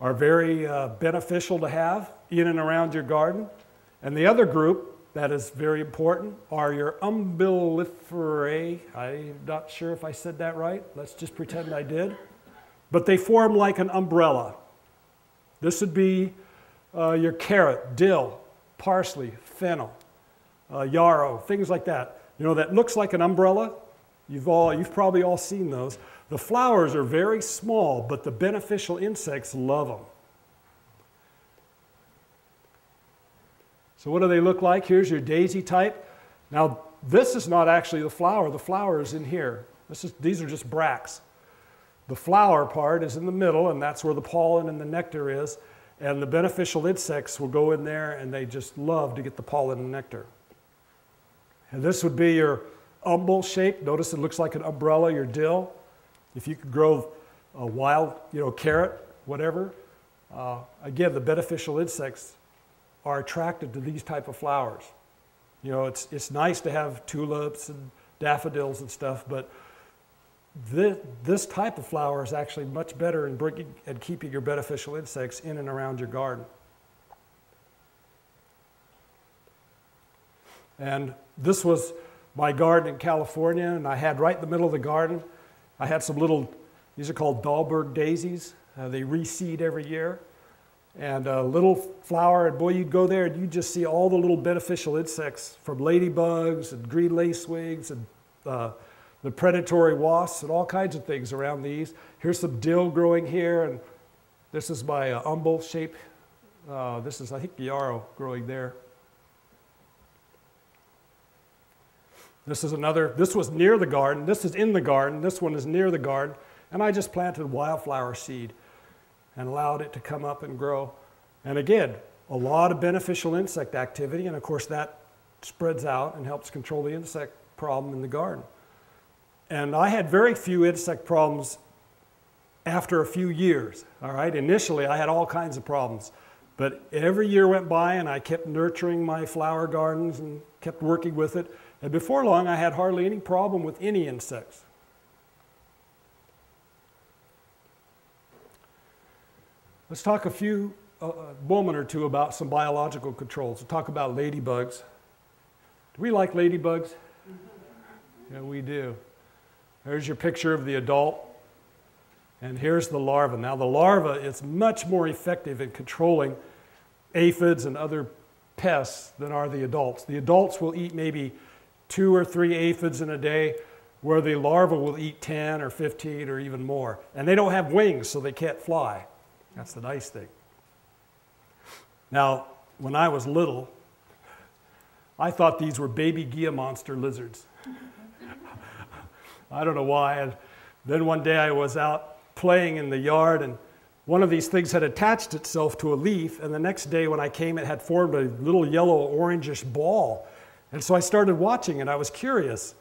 are very uh, beneficial to have in and around your garden. And the other group that is very important are your umbelliferae. I'm not sure if I said that right. Let's just pretend I did. But they form like an umbrella. This would be uh, your carrot, dill, parsley, fennel, uh, yarrow, things like that. You know, that looks like an umbrella. You've, all, you've probably all seen those. The flowers are very small, but the beneficial insects love them. So what do they look like? Here's your daisy type. Now, this is not actually the flower. The flower is in here. This is, these are just bracts. The flower part is in the middle, and that's where the pollen and the nectar is. And the beneficial insects will go in there, and they just love to get the pollen and nectar. And this would be your umbel shape. Notice it looks like an umbrella, your dill. If you could grow a wild, you know, carrot, whatever, uh, again, the beneficial insects are attracted to these type of flowers. You know, it's, it's nice to have tulips and daffodils and stuff, but this, this type of flower is actually much better in bringing and keeping your beneficial insects in and around your garden. And this was my garden in California, and I had right in the middle of the garden, I had some little, these are called Dahlberg daisies. Uh, they reseed every year. And a little flower, and boy, you'd go there and you'd just see all the little beneficial insects from ladybugs and green lacewings and uh, the predatory wasps and all kinds of things around these. Here's some dill growing here, and this is my uh, umbel shape. Uh, this is, I think, yarrow growing there. This is another, this was near the garden. This is in the garden. This one is near the garden. And I just planted wildflower seed and allowed it to come up and grow. And again, a lot of beneficial insect activity. And of course, that spreads out and helps control the insect problem in the garden. And I had very few insect problems after a few years. All right, initially I had all kinds of problems, but every year went by and I kept nurturing my flower gardens and kept working with it. And before long, I had hardly any problem with any insects. Let's talk a few, a moment or two about some biological controls. We'll talk about ladybugs. Do we like ladybugs? Mm-hmm. Yeah, we do. There's your picture of the adult. And here's the larva. Now, the larva is much more effective in controlling aphids and other pests than are the adults. The adults will eat maybe two or three aphids in a day, where the larva will eat 10 or 15 or even more. And they don't have wings, so they can't fly. That's the nice thing. Now, when I was little, I thought these were baby Gila monster lizards. I don't know why. And then one day I was out playing in the yard and one of these things had attached itself to a leaf. And the next day when I came, it had formed a little yellow orangish ball. And so I started watching and I was curious.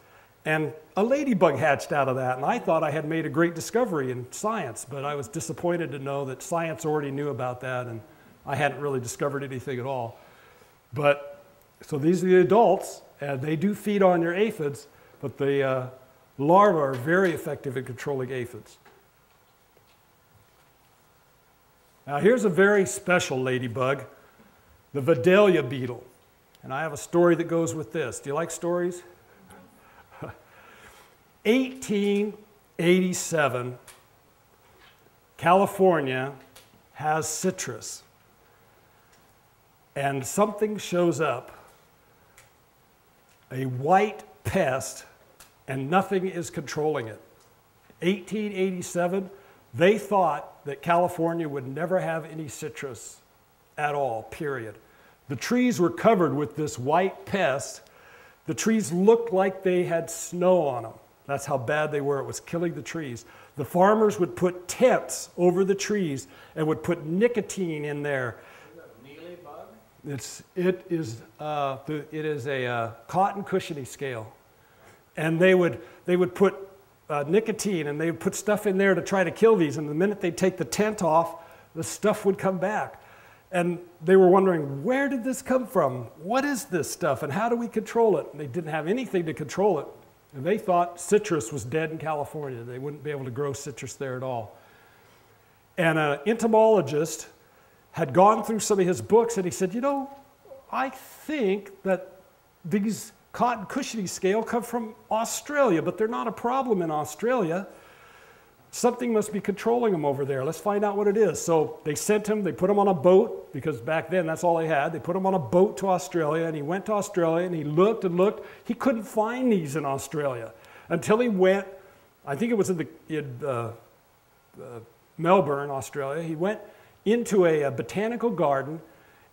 And a ladybug hatched out of that. And I thought I had made a great discovery in science, but I was disappointed to know that science already knew about that and I hadn't really discovered anything at all. But so these are the adults, and they do feed on your aphids, but the uh, larvae are very effective in controlling aphids. Now, here's a very special ladybug, the Vedalia beetle. And I have a story that goes with this. Do you like stories? 1887, California has citrus. And something shows up, a white pest, and nothing is controlling it. 1887, they thought that California would never have any citrus at all, period. The trees were covered with this white pest. The trees looked like they had snow on them. That's how bad they were. It was killing the trees. The farmers would put tents over the trees and would put nicotine in there. It's, it is, uh, it is a uh, cotton cushiony scale. And they would, they would put uh, nicotine and they would put stuff in there to try to kill these. And the minute they'd take the tent off, the stuff would come back. And they were wondering, where did this come from? What is this stuff? And how do we control it? And they didn't have anything to control it. And they thought citrus was dead in California. They wouldn't be able to grow citrus there at all. And an entomologist had gone through some of his books and he said, You know, I think that these cotton cushiony scale come from Australia, but they're not a problem in Australia. Something must be controlling them over there. Let's find out what it is. So they sent him, they put him on a boat, because back then that's all they had. They put him on a boat to Australia, and he went to Australia and he looked and looked. He couldn't find these in Australia until he went, I think it was in, the, in uh, uh, Melbourne, Australia. He went into a, a botanical garden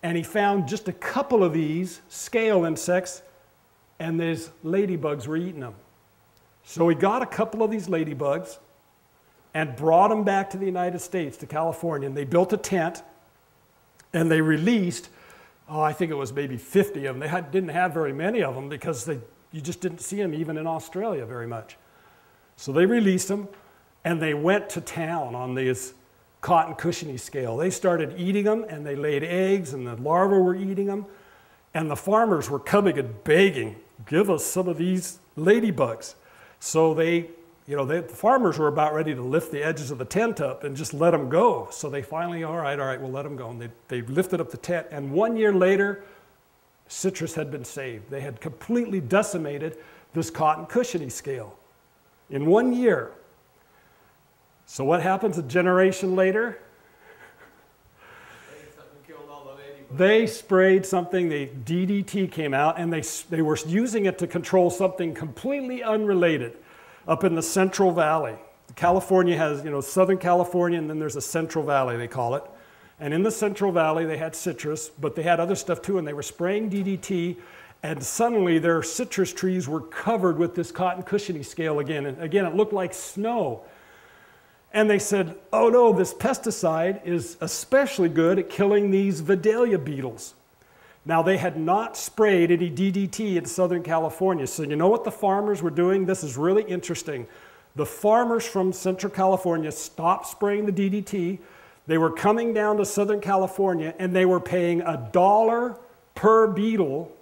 and he found just a couple of these scale insects, and these ladybugs were eating them. So he got a couple of these ladybugs and brought them back to the United States, to California, and they built a tent and they released, oh, I think it was maybe 50 of them. They had, didn't have very many of them because they, you just didn't see them even in Australia very much. So they released them and they went to town on this cotton cushiony scale. They started eating them and they laid eggs and the larvae were eating them. And the farmers were coming and begging, give us some of these ladybugs. So they, you know, they, the farmers were about ready to lift the edges of the tent up and just let them go. So they finally, all right, all right, we'll let them go. And they, they lifted up the tent. And one year later, citrus had been saved. They had completely decimated this cotton cushiony scale in one year. So what happens a generation later? They sprayed something, the DDT came out, and they, they were using it to control something completely unrelated up in the Central Valley. California has, you know, Southern California, and then there's a Central Valley, they call it. And in the Central Valley, they had citrus, but they had other stuff too, and they were spraying DDT, and suddenly their citrus trees were covered with this cotton cushiony scale again. And again, it looked like snow. And they said, oh no, this pesticide is especially good at killing these Vedalia beetles. Now, they had not sprayed any DDT in Southern California. So, you know what the farmers were doing? This is really interesting. The farmers from Central California stopped spraying the DDT. They were coming down to Southern California and they were paying a dollar per beetle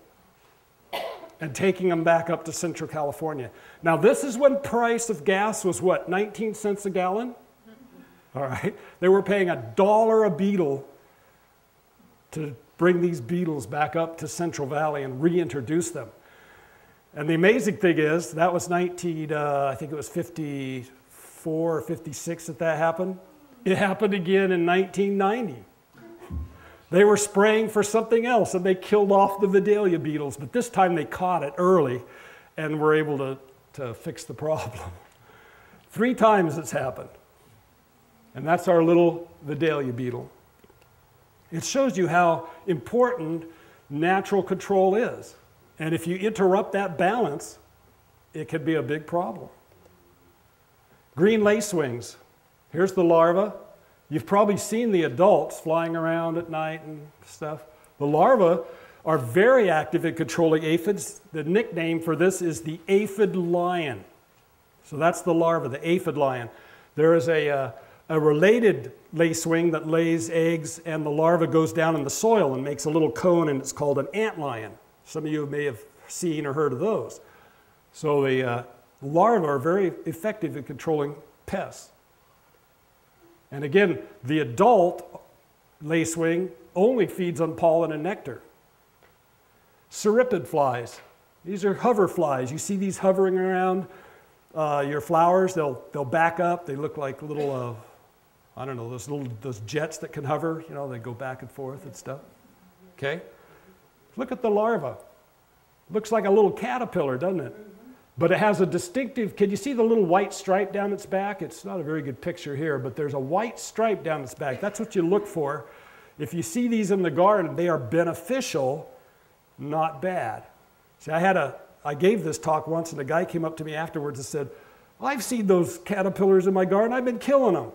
and taking them back up to Central California. Now, this is when price of gas was what, 19 cents a gallon? All right. They were paying a dollar a beetle to bring these beetles back up to Central Valley and reintroduce them. And the amazing thing is, that was 19, uh, I think it was 54 or 56 that that happened. It happened again in 1990. They were spraying for something else and they killed off the Vedalia beetles, but this time they caught it early and were able to, to fix the problem. Three times it's happened. And that's our little Vedalia beetle. It shows you how important natural control is. And if you interrupt that balance, it could be a big problem. Green lacewings. Here's the larva. You've probably seen the adults flying around at night and stuff. The larvae are very active in controlling aphids. The nickname for this is the aphid lion. So that's the larva, the aphid lion. There is a, uh, a related lacewing that lays eggs and the larva goes down in the soil and makes a little cone and it's called an antlion. Some of you may have seen or heard of those. So the uh, larvae are very effective in controlling pests. And again, the adult lacewing only feeds on pollen and nectar. Syrphid flies. These are hover flies. You see these hovering around uh, your flowers. They'll, they'll back up. They look like little uh, I don't know, those little those jets that can hover, you know, they go back and forth and stuff. Okay? Look at the larva. Looks like a little caterpillar, doesn't it? But it has a distinctive, can you see the little white stripe down its back? It's not a very good picture here, but there's a white stripe down its back. That's what you look for. If you see these in the garden, they are beneficial, not bad. See, I had a, I gave this talk once, and a guy came up to me afterwards and said, I've seen those caterpillars in my garden. I've been killing them.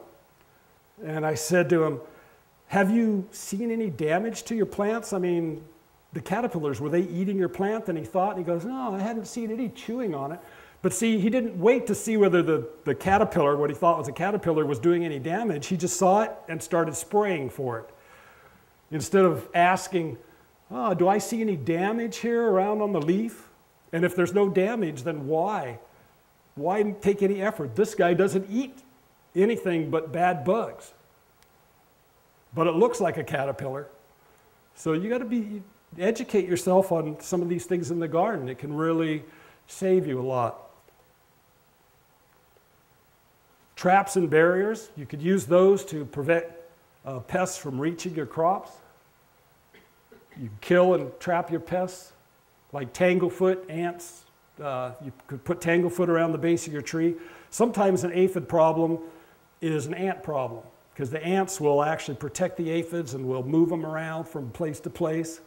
And I said to him, Have you seen any damage to your plants? I mean, the caterpillars, were they eating your plant? And he thought, and he goes, No, I hadn't seen any chewing on it. But see, he didn't wait to see whether the, the caterpillar, what he thought was a caterpillar, was doing any damage. He just saw it and started spraying for it. Instead of asking, Oh, do I see any damage here around on the leaf? And if there's no damage, then why? Why take any effort? This guy doesn't eat anything but bad bugs. But it looks like a caterpillar. So you got to be educate yourself on some of these things in the garden. It can really save you a lot. Traps and barriers, you could use those to prevent uh, pests from reaching your crops. You kill and trap your pests, like tanglefoot, ants. Uh, you could put tanglefoot around the base of your tree. Sometimes an aphid problem is an ant problem because the ants will actually protect the aphids and will move them around from place to place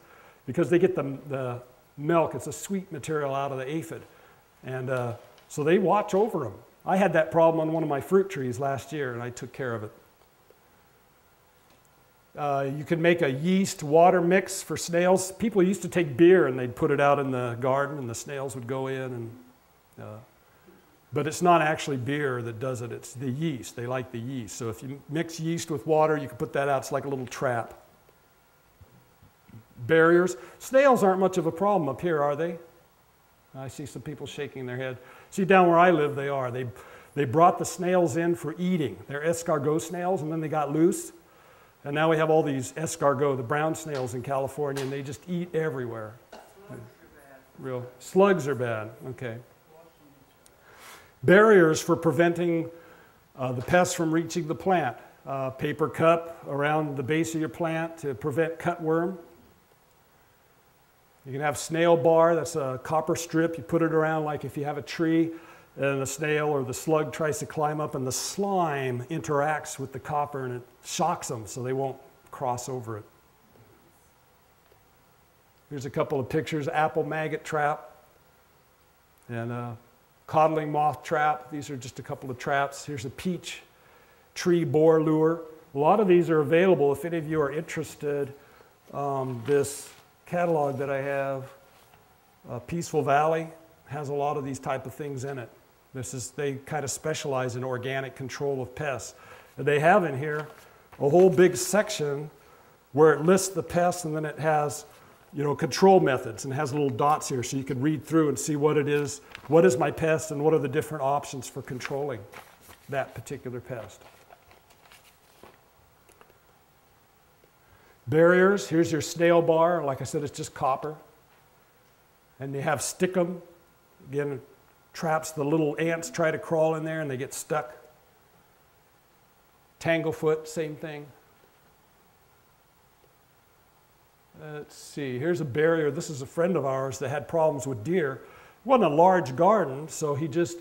because they get the, the milk. It's a sweet material out of the aphid. And uh, so they watch over them. I had that problem on one of my fruit trees last year and I took care of it. Uh, you can make a yeast water mix for snails. People used to take beer and they'd put it out in the garden and the snails would go in and uh, but it's not actually beer that does it, it's the yeast. They like the yeast. So if you mix yeast with water, you can put that out. It's like a little trap. Barriers. Snails aren't much of a problem up here, are they? I see some people shaking their head. See, down where I live, they are. They, they brought the snails in for eating. They're escargot snails, and then they got loose. And now we have all these escargot, the brown snails in California, and they just eat everywhere. Slugs are bad. Real slugs are bad. Okay. Barriers for preventing uh, the pests from reaching the plant. Uh, paper cup around the base of your plant to prevent cutworm. You can have snail bar, that's a copper strip. You put it around like if you have a tree and the snail or the slug tries to climb up and the slime interacts with the copper and it shocks them so they won't cross over it. Here's a couple of pictures apple maggot trap and uh, codling moth trap. These are just a couple of traps. Here's a peach tree borer lure. A lot of these are available if any of you are interested. Um, this catalog that I have, uh, Peaceful Valley, has a lot of these type of things in it. This is they kind of specialize in organic control of pests. And they have in here a whole big section where it lists the pests and then it has you know, control methods and has little dots here so you can read through and see what it is, what is my pest and what are the different options for controlling that particular pest. Barriers, here's your snail bar. Like I said, it's just copper. And they have stickum. Again, traps the little ants try to crawl in there and they get stuck. Tanglefoot, same thing. Let's see, here's a barrier. This is a friend of ours that had problems with deer. It wasn't a large garden, so he just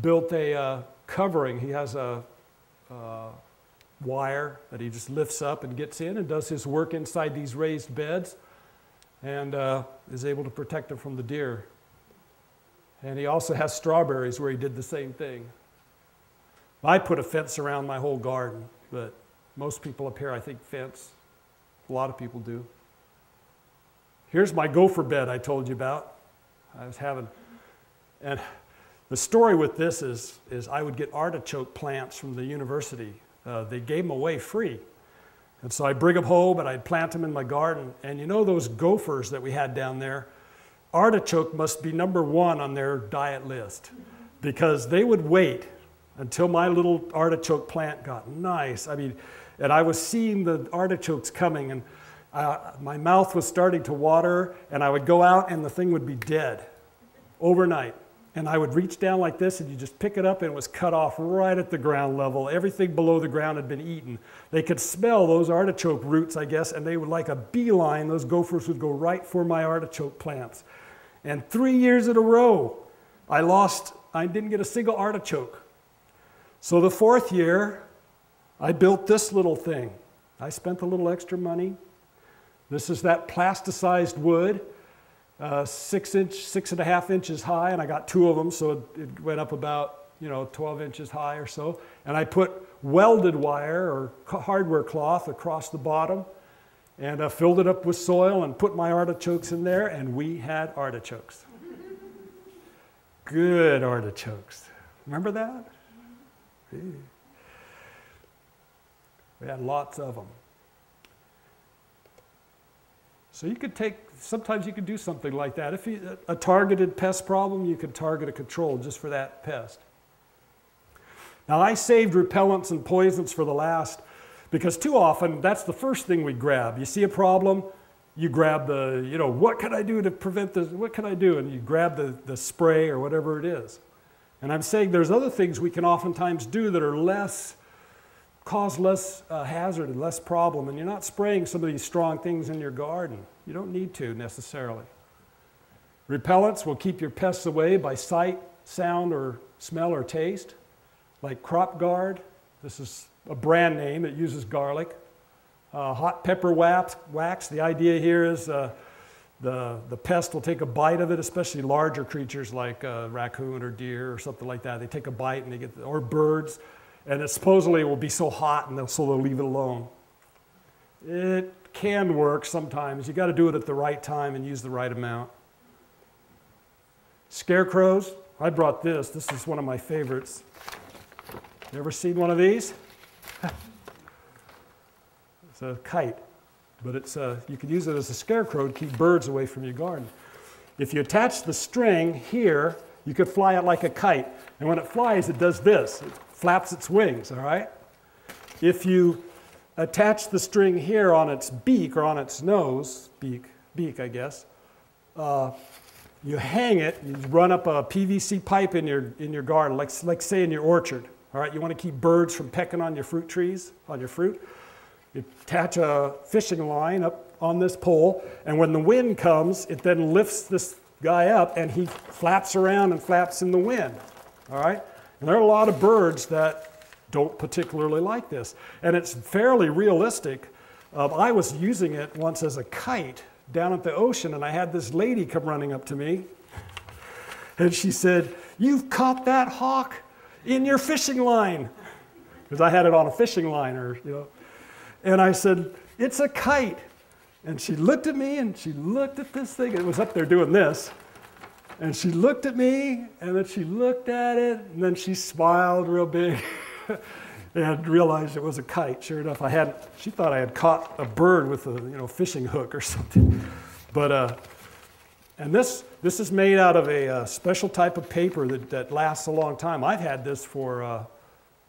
built a uh, covering. He has a uh, wire that he just lifts up and gets in and does his work inside these raised beds and uh, is able to protect them from the deer. And he also has strawberries where he did the same thing. I put a fence around my whole garden, but most people up here, I think, fence. A lot of people do. Here's my gopher bed I told you about. I was having, and the story with this is, is I would get artichoke plants from the university. Uh, they gave them away free. And so I'd bring them home and I'd plant them in my garden. And you know those gophers that we had down there? Artichoke must be number one on their diet list because they would wait until my little artichoke plant got nice. I mean, and I was seeing the artichokes coming and uh, my mouth was starting to water, and I would go out and the thing would be dead overnight. And I would reach down like this, and you just pick it up, and it was cut off right at the ground level. Everything below the ground had been eaten. They could smell those artichoke roots, I guess, and they would, like a beeline, those gophers would go right for my artichoke plants. And three years in a row, I lost, I didn't get a single artichoke. So the fourth year, I built this little thing. I spent a little extra money. This is that plasticized wood, uh, six inch, six and a half inches high, and I got two of them, so it, went up about you know 12 inches high or so. And I put welded wire or hardware cloth across the bottom, and I filled it up with soil and put my artichokes in there, and we had artichokes. Good artichokes. Remember that? We had lots of them. So you could take, sometimes you could do something like that. If you, a targeted pest problem, you could target a control just for that pest. Now I saved repellents and poisons for the last because too often that's the first thing we grab. You see a problem, you grab the, you know, what can I do to prevent this? What can I do? And you grab the, the spray or whatever it is. And I'm saying there's other things we can oftentimes do that are less cause less uh, hazard and less problem. And you're not spraying some of these strong things in your garden. You don't need to necessarily. Repellents will keep your pests away by sight, sound, or smell or taste, like crop guard. This is a brand name that uses garlic. Uh, hot pepper wax, wax. The idea here is uh, the, the pest will take a bite of it, especially larger creatures like a raccoon or deer or something like that. They take a bite and they get, or birds, and it supposedly will be so hot and they'll, so they'll leave it alone. It can work sometimes. You got to do it at the right time and use the right amount. Scarecrows. I brought this. This is one of my favorites. You ever seen one of these? it's a kite, but it's a, you can use it as a scarecrow to keep birds away from your garden. If you attach the string here, you could fly it like a kite. And when it flies, it does this. It flaps its wings, all right? If you attach the string here on its beak or on its nose, beak, beak, I guess, uh, you hang it, you run up a PVC pipe in your, in your garden, like, like say in your orchard. All right, you want to keep birds from pecking on your fruit trees, on your fruit. You attach a fishing line up on this pole, and when the wind comes, it then lifts this guy up and he flaps around and flaps in the wind. All right? And there are a lot of birds that don't particularly like this. And it's fairly realistic. Um, I was using it once as a kite down at the ocean, and I had this lady come running up to me, and she said, You've caught that hawk in your fishing line. Because I had it on a fishing line, or, you know. And I said, It's a kite. And she looked at me and she looked at this thing. It was up there doing this. And she looked at me and then she looked at it and then she smiled real big. and realized it was a kite. Sure enough, I had. She thought I had caught a bird with a you know fishing hook or something. But uh, and this this is made out of a uh, special type of paper that, that lasts a long time. I've had this for uh,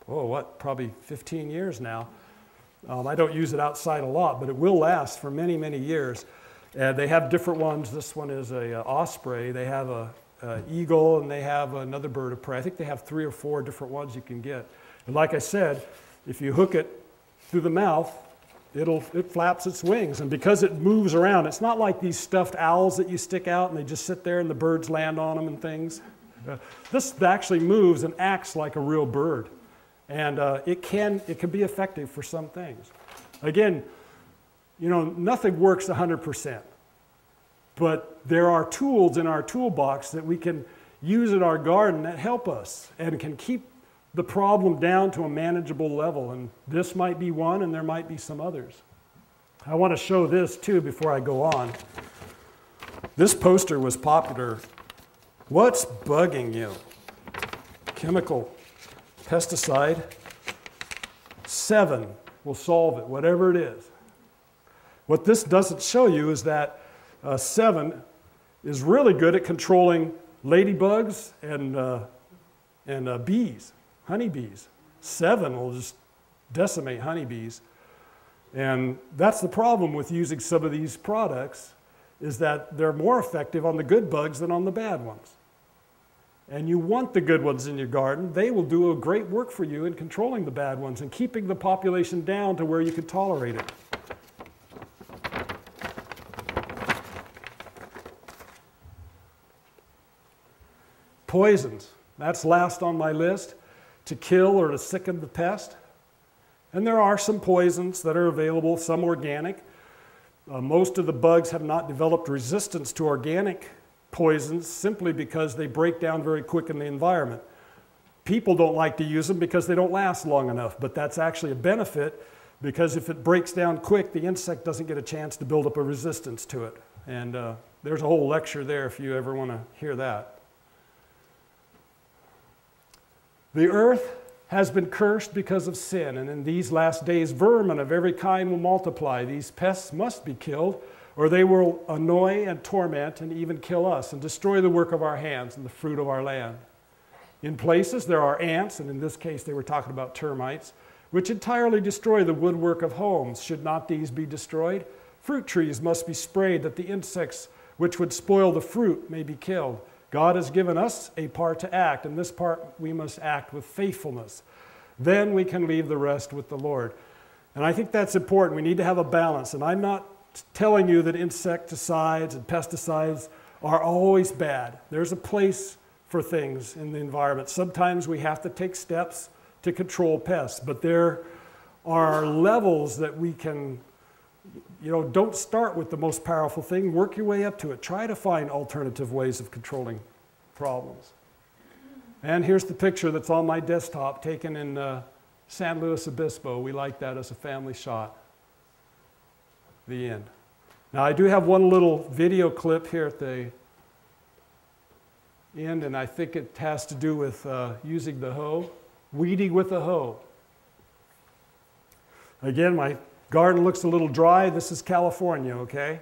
oh what probably 15 years now. Um, I don't use it outside a lot, but it will last for many many years. And they have different ones. This one is a, uh, osprey. They have a, a eagle, and they have another bird of prey. I think they have three or four different ones you can get. And like I said, if you hook it through the mouth, it'll, it flaps its wings. And because it moves around, it's not like these stuffed owls that you stick out and they just sit there and the birds land on them and things. Uh, this actually moves and acts like a real bird. And uh, it, can, it can be effective for some things. Again, you know, nothing works 100%. But there are tools in our toolbox that we can use in our garden that help us and can keep the problem down to a manageable level. And this might be one, and there might be some others. I want to show this too before I go on. This poster was popular. What's bugging you? Chemical, pesticide, Sevin will solve it, whatever it is. What this doesn't show you is that uh, Sevin is really good at controlling ladybugs and, uh, and uh, bees honeybees. Sevin will just decimate honeybees. And that's the problem with using some of these products is that they're more effective on the good bugs than on the bad ones. And you want the good ones in your garden. They will do a great work for you in controlling the bad ones and keeping the population down to where you can tolerate it. Poisons. That's last on my list to kill or to sicken the pest. And there are some poisons that are available, some organic. Uh, most of the bugs have not developed resistance to organic poisons simply because they break down very quick in the environment. People don't like to use them because they don't last long enough, but that's actually a benefit because if it breaks down quick, the insect doesn't get a chance to build up a resistance to it. And uh, there's a whole lecture there if you ever want to hear that. The earth has been cursed because of sin, and in these last days, vermin of every kind will multiply. These pests must be killed, or they will annoy and torment and even kill us and destroy the work of our hands and the fruit of our land. In places, there are ants, and in this case, they were talking about termites, which entirely destroy the woodwork of homes. Should not these be destroyed? Fruit trees must be sprayed that the insects which would spoil the fruit may be killed. God has given us a part to act, and this part we must act with faithfulness. Then we can leave the rest with the Lord. And I think that's important. We need to have a balance. And I'm not telling you that insecticides and pesticides are always bad. There's a place for things in the environment. Sometimes we have to take steps to control pests. But there are levels that we can, you know, don't start with the most powerful thing, work your way up to it. Try to find alternative ways of controlling problems. And here's the picture that's on my desktop taken in uh, San Luis Obispo. We like that as a family shot. The end. Now, I do have one little video clip here at the end, and I think it has to do with uh, using the hoe, weeding with a hoe. Again, my garden looks a little dry. This is California, okay?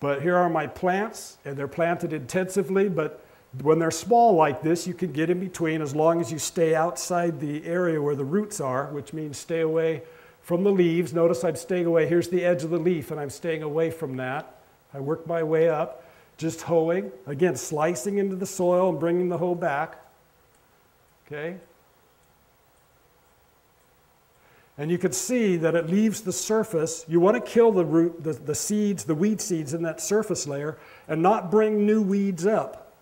But here are my plants, and they're planted intensively, but when they're small like this, you can get in between as long as you stay outside the area where the roots are, which means stay away from the leaves. Notice I'm staying away. Here's the edge of the leaf, and I'm staying away from that. I work my way up, just hoeing. Again, slicing into the soil and bringing the hoe back. Okay? And you can see that it leaves the surface. You want to kill the root, the, the seeds, the weed seeds in that surface layer, and not bring new weeds up.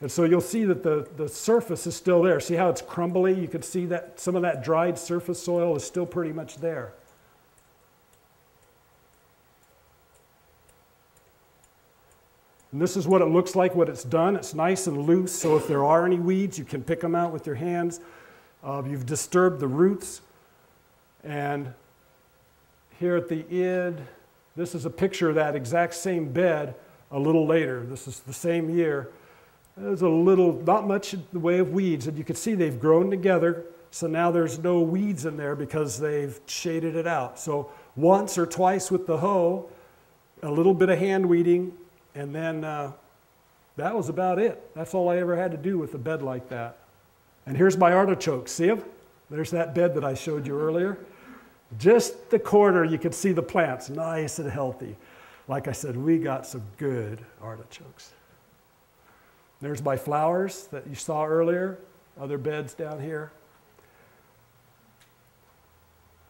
And so you'll see that the, the surface is still there. See how it's crumbly? You can see that some of that dried surface soil is still pretty much there. And this is what it looks like when it's done. It's nice and loose, so if there are any weeds, you can pick them out with your hands. Uh, you've disturbed the roots. And here at the id, this is a picture of that exact same bed a little later. This is the same year. There's a little, not much in the way of weeds, and you can see they've grown together. So now there's no weeds in there because they've shaded it out. So once or twice with the hoe, a little bit of hand weeding, and then uh, that was about it. That's all I ever had to do with a bed like that. And here's my artichokes. See them? There's that bed that I showed you earlier. Just the corner, you can see the plants, nice and healthy. Like I said, we got some good artichokes. There's my flowers that you saw earlier, other beds down here.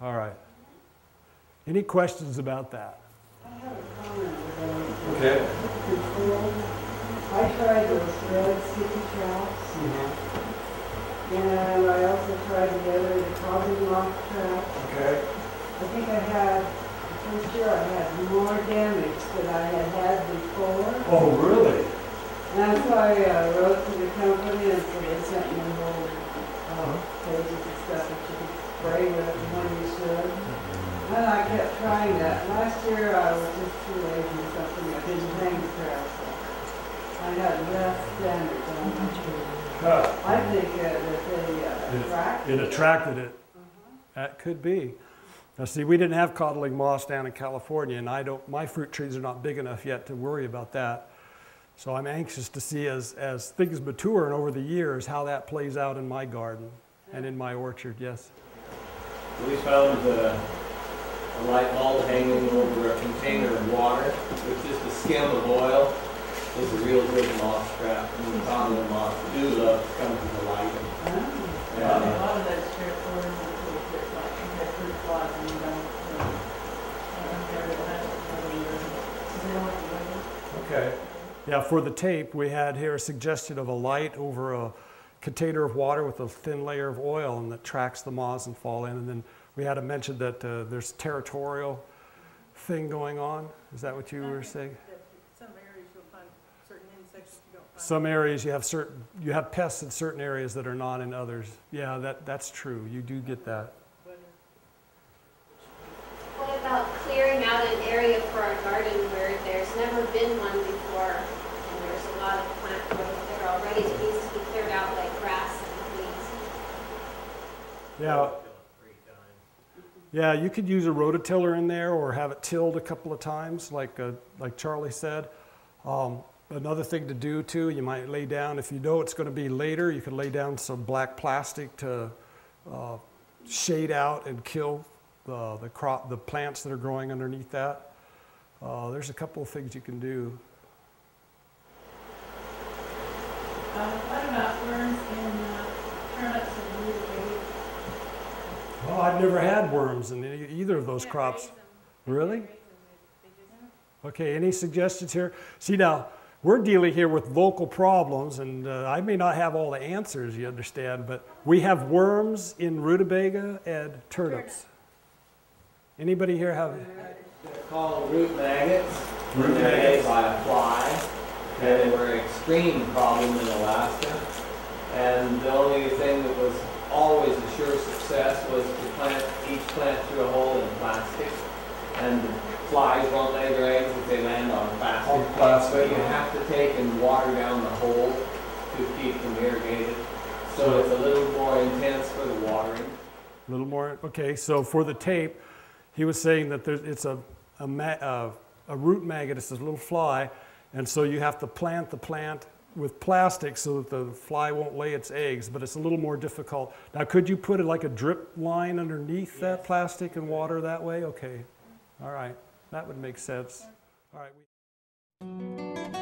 All right. Any questions about that? I have a comment about Okay. control. I tried those red sticky traps, mm-hmm. And I also tried the other, the causing lock traps. Okay. I think I had, first year I had more damage than I had had before. Oh, really? And that's why I wrote to the company and so they sent me a whole, uh, pages and stuff that you could spray with it when you should. And I kept trying that. Last year I was just too lazy or something. I didn't hang the traps. I had less damage on my tree. Huh. I think uh, that they uh, It- attracted. It attracted it. That could be. Now, see, we didn't have codling moth down in California, and I don't. My fruit trees are not big enough yet to worry about that. So I'm anxious to see as as things mature and over the years how that plays out in my garden and in my orchard. Yes. We found uh, a light bulb hanging over a container of water with just a skim of oil. It's a real good moth trap. And the common moths do love to come to the light. Oh. And, A lot of that's straightforward. It's just like you have fruit flies and you don't. Okay. Yeah, for the tape, we had here a suggestion of a light over a container of water with a thin layer of oil and that tracks the moths and fall in. And then we had to mention that uh, there's territorial thing going on. Is that what you were saying? Some areas you'll find certain insects you don't find. Some areas you have certain you have pests in certain areas that are not in others. Yeah, that, that's true. You do get that. What about clearing out an area for our garden where there's never been one before and there's a lot of plant growth there already that needs to be cleared out like grass and weeds? Yeah. Yeah, you could use a rototiller in there or have it tilled a couple of times, like uh, like Charlie said. Um, another thing to do too, you might lay down if you know it's going to be later. You can lay down some black plastic to uh, shade out and kill the the crop, the plants that are growing underneath that. Uh, there's a couple of things you can do. Um, what about worms in uh, turnips and? Oh, I've never had worms in any, either of those crops. Really? Can't raise them. They- they just- Okay, any suggestions here? See now, we're dealing here with local problems, and uh, I may not have all the answers, you understand, but we have worms in rutabaga and turnips. Anybody here have? They're called root maggots. Root maggots. by a fly. And they were an extreme problem in Alaska. And the only thing that was always a sure success was to plant each plant through a hole in plastic. And the flies won't lay their eggs if they land on plastic. On plastic, But you yeah. have to take and water down the hole to keep them irrigated. So it's a little more intense for the watering. A little more, okay, so for the tape, he was saying that there's, it's a, a, ma- uh, a root maggot, it's a little fly, and so you have to plant the plant with plastic so that the fly won't lay its eggs, but it's a little more difficult. Now, could you put it like a drip line underneath that plastic and water that way? Okay, all right, that would make sense. All right.